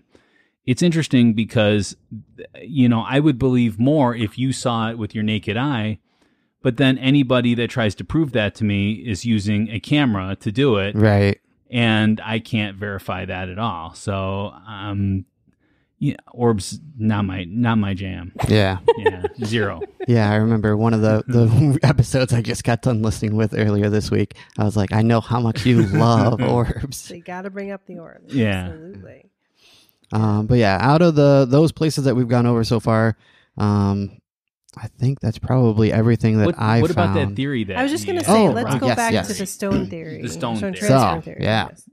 It's interesting because you know I would believe more if you saw it with your naked eye, but then anybody that tries to prove that to me is using a camera to do it Right. and I can't verify that at all. So, um, Yeah, orbs not my not my jam. Yeah. Yeah, zero. Yeah, I remember one of the, the episodes I just got done listening with earlier this week. I was like, I know how much you love orbs. So you got to bring up the orbs. Yeah. Absolutely. Um, but yeah, out of the those places that we've gone over so far, um, I think that's probably everything that what I what found. about that theory that? I was just going to say, Oh, let's right. go Yes, back yes. to the stone theory. The stone theory. transfer So, theory. yeah. yes.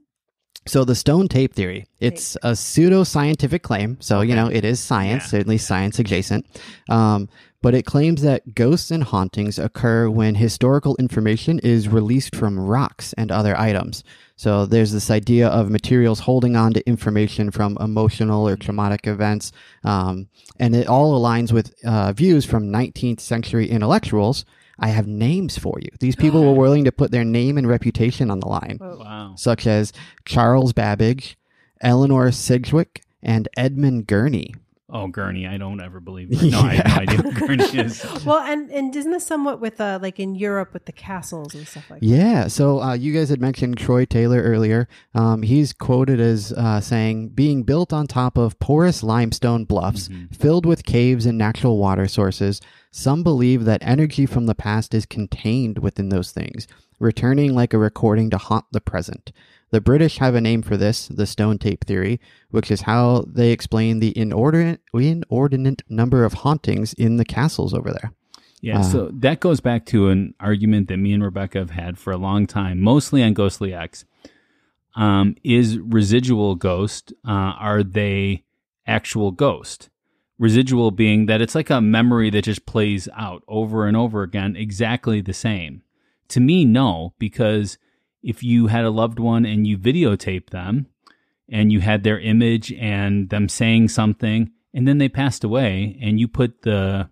So the stone tape theory, it's a pseudo-scientific claim. So you know it is science, Yeah. certainly science adjacent, um, but it claims that ghosts and hauntings occur when historical information is released from rocks and other items. So there's this idea of materials holding on to information from emotional or traumatic events, um, and it all aligns with uh, views from 19th century intellectuals. I have names for you. These people were willing to put their name and reputation on the line Wow. such as Charles Babbage, Eleanor Sidgwick, and Edmund Gurney. Oh, Gurney, I don't ever believe. No, I have no idea who Gurney is. Well, and and isn't this somewhat with uh like in Europe with the castles and stuff like that? Yeah, so uh, you guys had mentioned Troy Taylor earlier. Um, he's quoted as uh, saying, being built on top of porous limestone bluffs filled with caves and natural water sources, some believe that energy from the past is contained within those things, returning like a recording to haunt the present. The British have a name for this, the stone tape theory, which is how they explain the inordinate, inordinate number of hauntings in the castles over there. Yeah, so that goes back to an argument that me and Rebecca have had for a long time, mostly on Ghostly X. Um, is residual ghost? Uh, are they actual ghost? Residual being that it's like a memory that just plays out over and over again, exactly the same. To me, no, because if you had a loved one and you videotaped them and you had their image and them saying something and then they passed away and you put the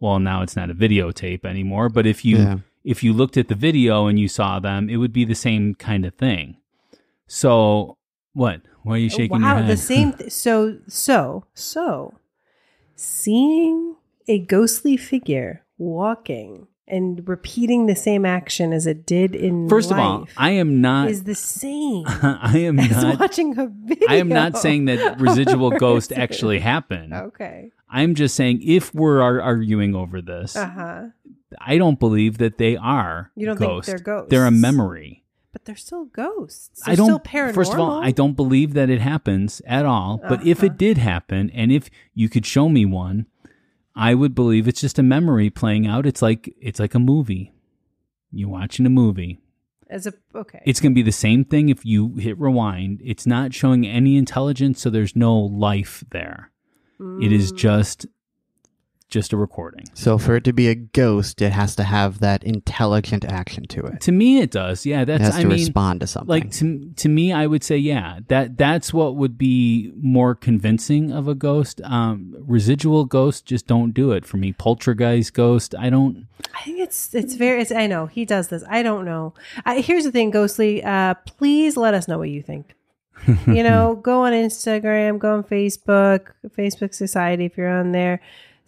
well now it's not a videotape anymore but if you Yeah. if you looked at the video and you saw them it would be the same kind of thing so what why are you shaking wow, your head the same. Th- so so so, seeing a ghostly figure walking and repeating the same action as it did in first of all i am not is the same i am not watching a video. i am not saying that residual ghost actually happened Okay. i'm just saying if we're ar- arguing over this Uh huh. i don't believe that they are You don't think ghosts. they're ghosts? they're a memory But they're still ghosts. I They're don't. Still paranormal. First of all, I don't believe that it happens at all. But if Uh-huh. it did happen, and if you could show me one, I would believe it's just a memory playing out. It's like it's like a movie. You're watching a movie. As a okay. It's going to be the same thing if you hit rewind. It's not showing any intelligence, so there's no life there. It is Mm. just just a recording. So for it to be a ghost, it has to have that intelligent action to it. To me, it does. Yeah, It that's. has I to mean, respond to something. like to to me i would say yeah that that's what would be more convincing of a ghost um residual ghosts just don't do it for me poltergeist ghost i don't I think it's it's very. It's, I know he does this. I don't know. I, here's the thing, Ghostly. Uh, please let us know what you think. you know, go on Instagram, go on Facebook, Facebook Society if you're on there.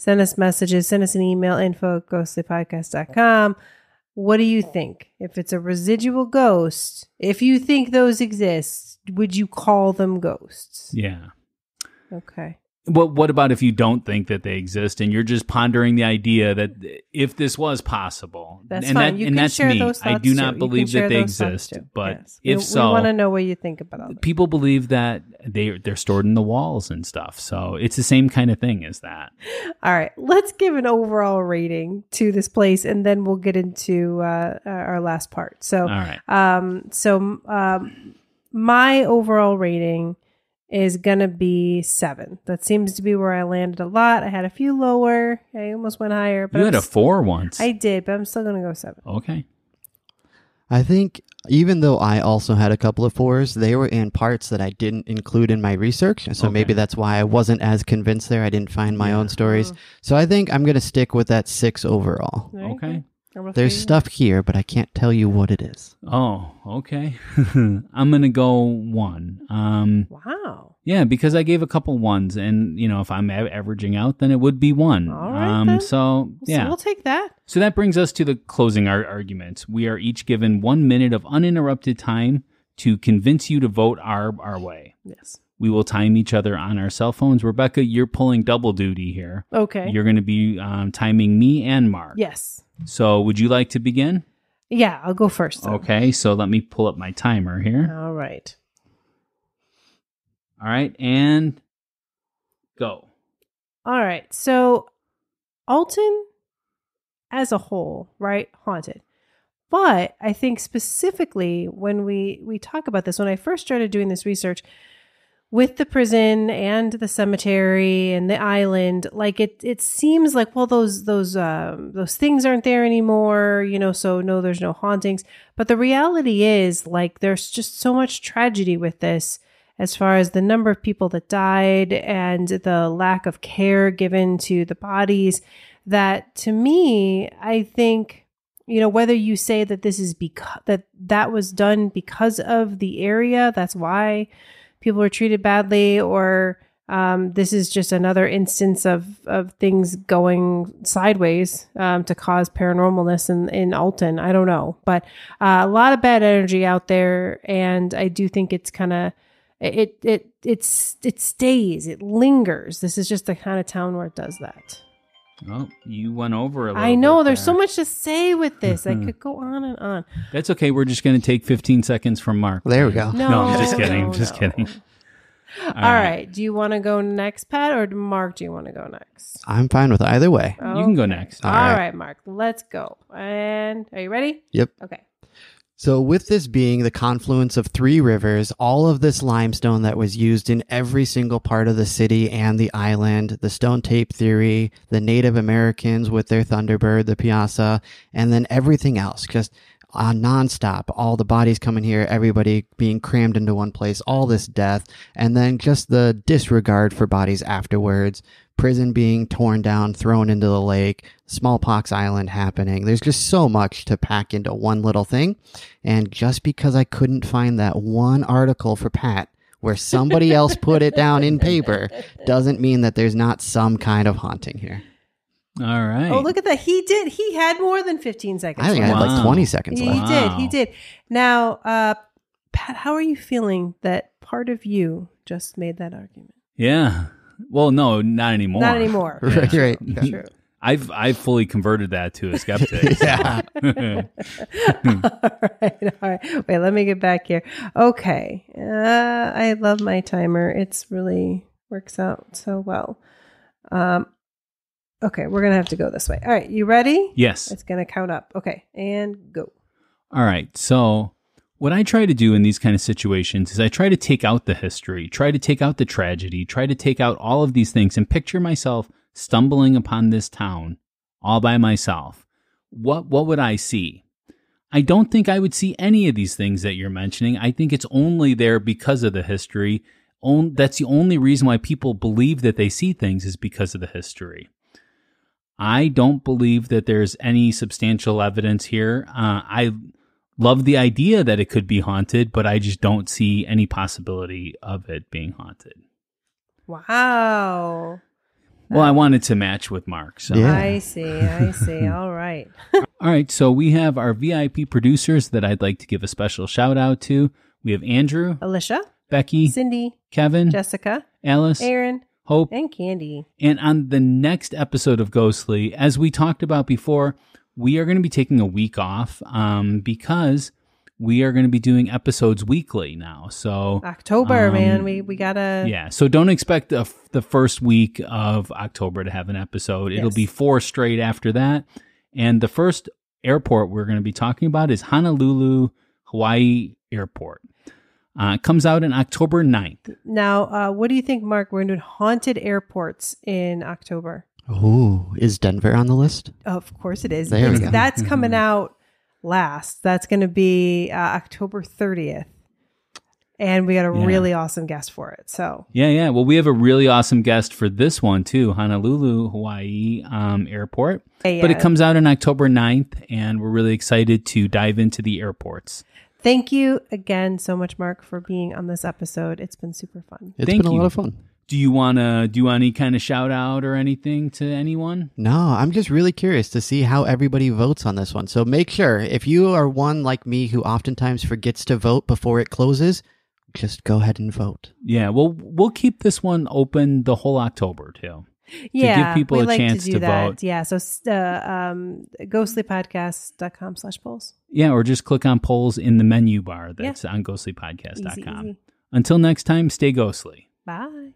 Send us messages. Send us an email. Info at ghostlypodcast.com. What do you think? If it's a residual ghost, if you think those exist, would you call them ghosts? yeah Okay. What what about if you don't think that they exist and you're just pondering the idea that if this was possible That's and fine. that you and can that's share me those i do not can believe that they exist but Yes. if we, so we want to know what you think about all this. people believe that they they're stored in the walls and stuff so it's the same kind of thing as that All right, let's give an overall rating to this place, and then we'll get into uh, our last part. So, all right um, so um, my overall rating is gonna be seven. That seems to be where I landed a lot. I had a few lower. I almost went higher, but you I'm had a s- four once I did, but I'm still gonna go seven. okay I think even though I also had a couple of fours, they were in parts that I didn't include in my research. So Okay. maybe that's why I wasn't as convinced there. I didn't find my own stories. Oh. So I think I'm going to stick with that six overall. There okay go. Number There's stuff here, but I can't tell you what it is. Oh, okay. I'm gonna go one. Um, Wow. yeah, because I gave a couple ones, and you know, if I'm a- averaging out, then it would be one. All right, um, then. so yeah. So we'll take that. So that brings us to the closing ar- arguments. We are each given one minute of uninterrupted time to convince you to vote our our way. Yes. We will time each other on our cell phones. Rebecca, you're pulling double duty here. Okay. You're going to be um, timing me and Mark. yes. So, would you like to begin? Yeah, I'll go first. then. Okay, so let me pull up my timer here. All right. All right, and go. All right. So Alton as a whole, right? Haunted. But I think specifically when we we talk about this, when I first started doing this research with the prison and the cemetery and the island, like it it seems like well those those um those things aren't there anymore, you know, so no there's no hauntings. But the reality is like there's just so much tragedy with this as far as the number of people that died and the lack of care given to the bodies that to me i think you know whether you say that this is because that that was done because of the area that's why people were treated badly or um, this is just another instance of of things going sideways um, to cause paranormalness in in Alton. I don't know, but uh, a lot of bad energy out there, and I do think it's kind of it it it's it stays it lingers. This is just the kind of town where it does that Oh, you went over a little i know bit there's so much to say with this i mm-hmm. could go on and on That's okay. We're just going to take 15 seconds from Mark. There we go. no, No, I'm just kidding. no, I'm just no. kidding. all right. do you want to go next pat or mark do you want to go next I'm fine with either way. You can go next. All All right. right. mark let's go and are you ready Yep. okay So, with this being the confluence of three rivers, all of this limestone that was used in every single part of the city and the island, the stone tape theory, the Native Americans with their Thunderbird, the Piasa, and then everything else, just uh, nonstop. All the bodies coming here, everybody being crammed into one place, all this death, and then just the disregard for bodies afterwards. Prison being torn down, thrown into the lake, smallpox island happening. There's just so much to pack into one little thing. And just because I couldn't find that one article for Pat where somebody else put it down in paper doesn't mean that there's not some kind of haunting here. All right. oh look at that he did he had more than 15 seconds I think I had Wow. like 20 seconds He left. did. He did. Now, uh, Pat, how are you feeling that part of you just made that argument? Yeah. Well, no, not anymore. Not anymore. Right, right. True. I've I've fully converted that to a skeptic. Yeah. all right. All right. Wait, let me get back here. Okay. Uh, I love my timer. It's really works out so well. Um, okay. We're going to have to go this way. All right. You ready? yes. It's going to count up. Okay. And go. All right. So, what I try to do in these kind of situations is I try to take out the history, try to take out the tragedy, try to take out all of these things and picture myself stumbling upon this town all by myself. What what would I see? I don't think I would see any of these things that you're mentioning. I think it's only there because of the history. On, that's the only reason why people believe that they see things is because of the history. I don't believe that there's any substantial evidence here. Uh, I love the idea that it could be haunted, but I just don't see any possibility of it being haunted. Wow. Well, I wanted to match with Mark. So. Yeah. I see. I see. All right. All right. So we have our VIP producers that I'd like to give a special shout out to. We have Andrew, Alicia, Becky, Cindy, Kevin, Jessica, Alice, Aaron, Hope, and Candy. And on the next episode of Ghostly, as we talked about before, we are going to be taking a week off um, because we are going to be doing episodes weekly now. So, October, Um, man. We we gotta. yeah. So don't expect the, the first week of October to have an episode. It'll be four straight after that. And the first airport we're going to be talking about is Honolulu, Hawaii Airport. Uh, it comes out in October 9th. Now, uh, what do you think, Mark? We're doing haunted airports in October. Ooh, is Denver on the list? Of course, it is. There we go. That's coming out last. That's going to be uh, October thirtieth, and we got a Yeah. really awesome guest for it. So Yeah, yeah. Well, we have a really awesome guest for this one too, Honolulu, Hawaii um, Airport. Hey, But uh, it comes out on October 9th, and we're really excited to dive into the airports. thank you again so much, Mark, for being on this episode. It's been super fun. It's Thank been a you. lot of fun. Do you wanna do any kind of shout out or anything to anyone? No, I'm just really curious to see how everybody votes on this one. So make sure if you are one like me who oftentimes forgets to vote before it closes, just go ahead and vote. Yeah, well, we'll keep this one open the whole October too. yeah, give people we a like chance to, do to that. vote. Yeah, so uh, um, ghostlypodcast.com slash polls. Yeah, or just click on polls in the menu bar Yeah. that's on Easy, ghostlypodcast.com. easy. Until next time, stay ghostly. Bye.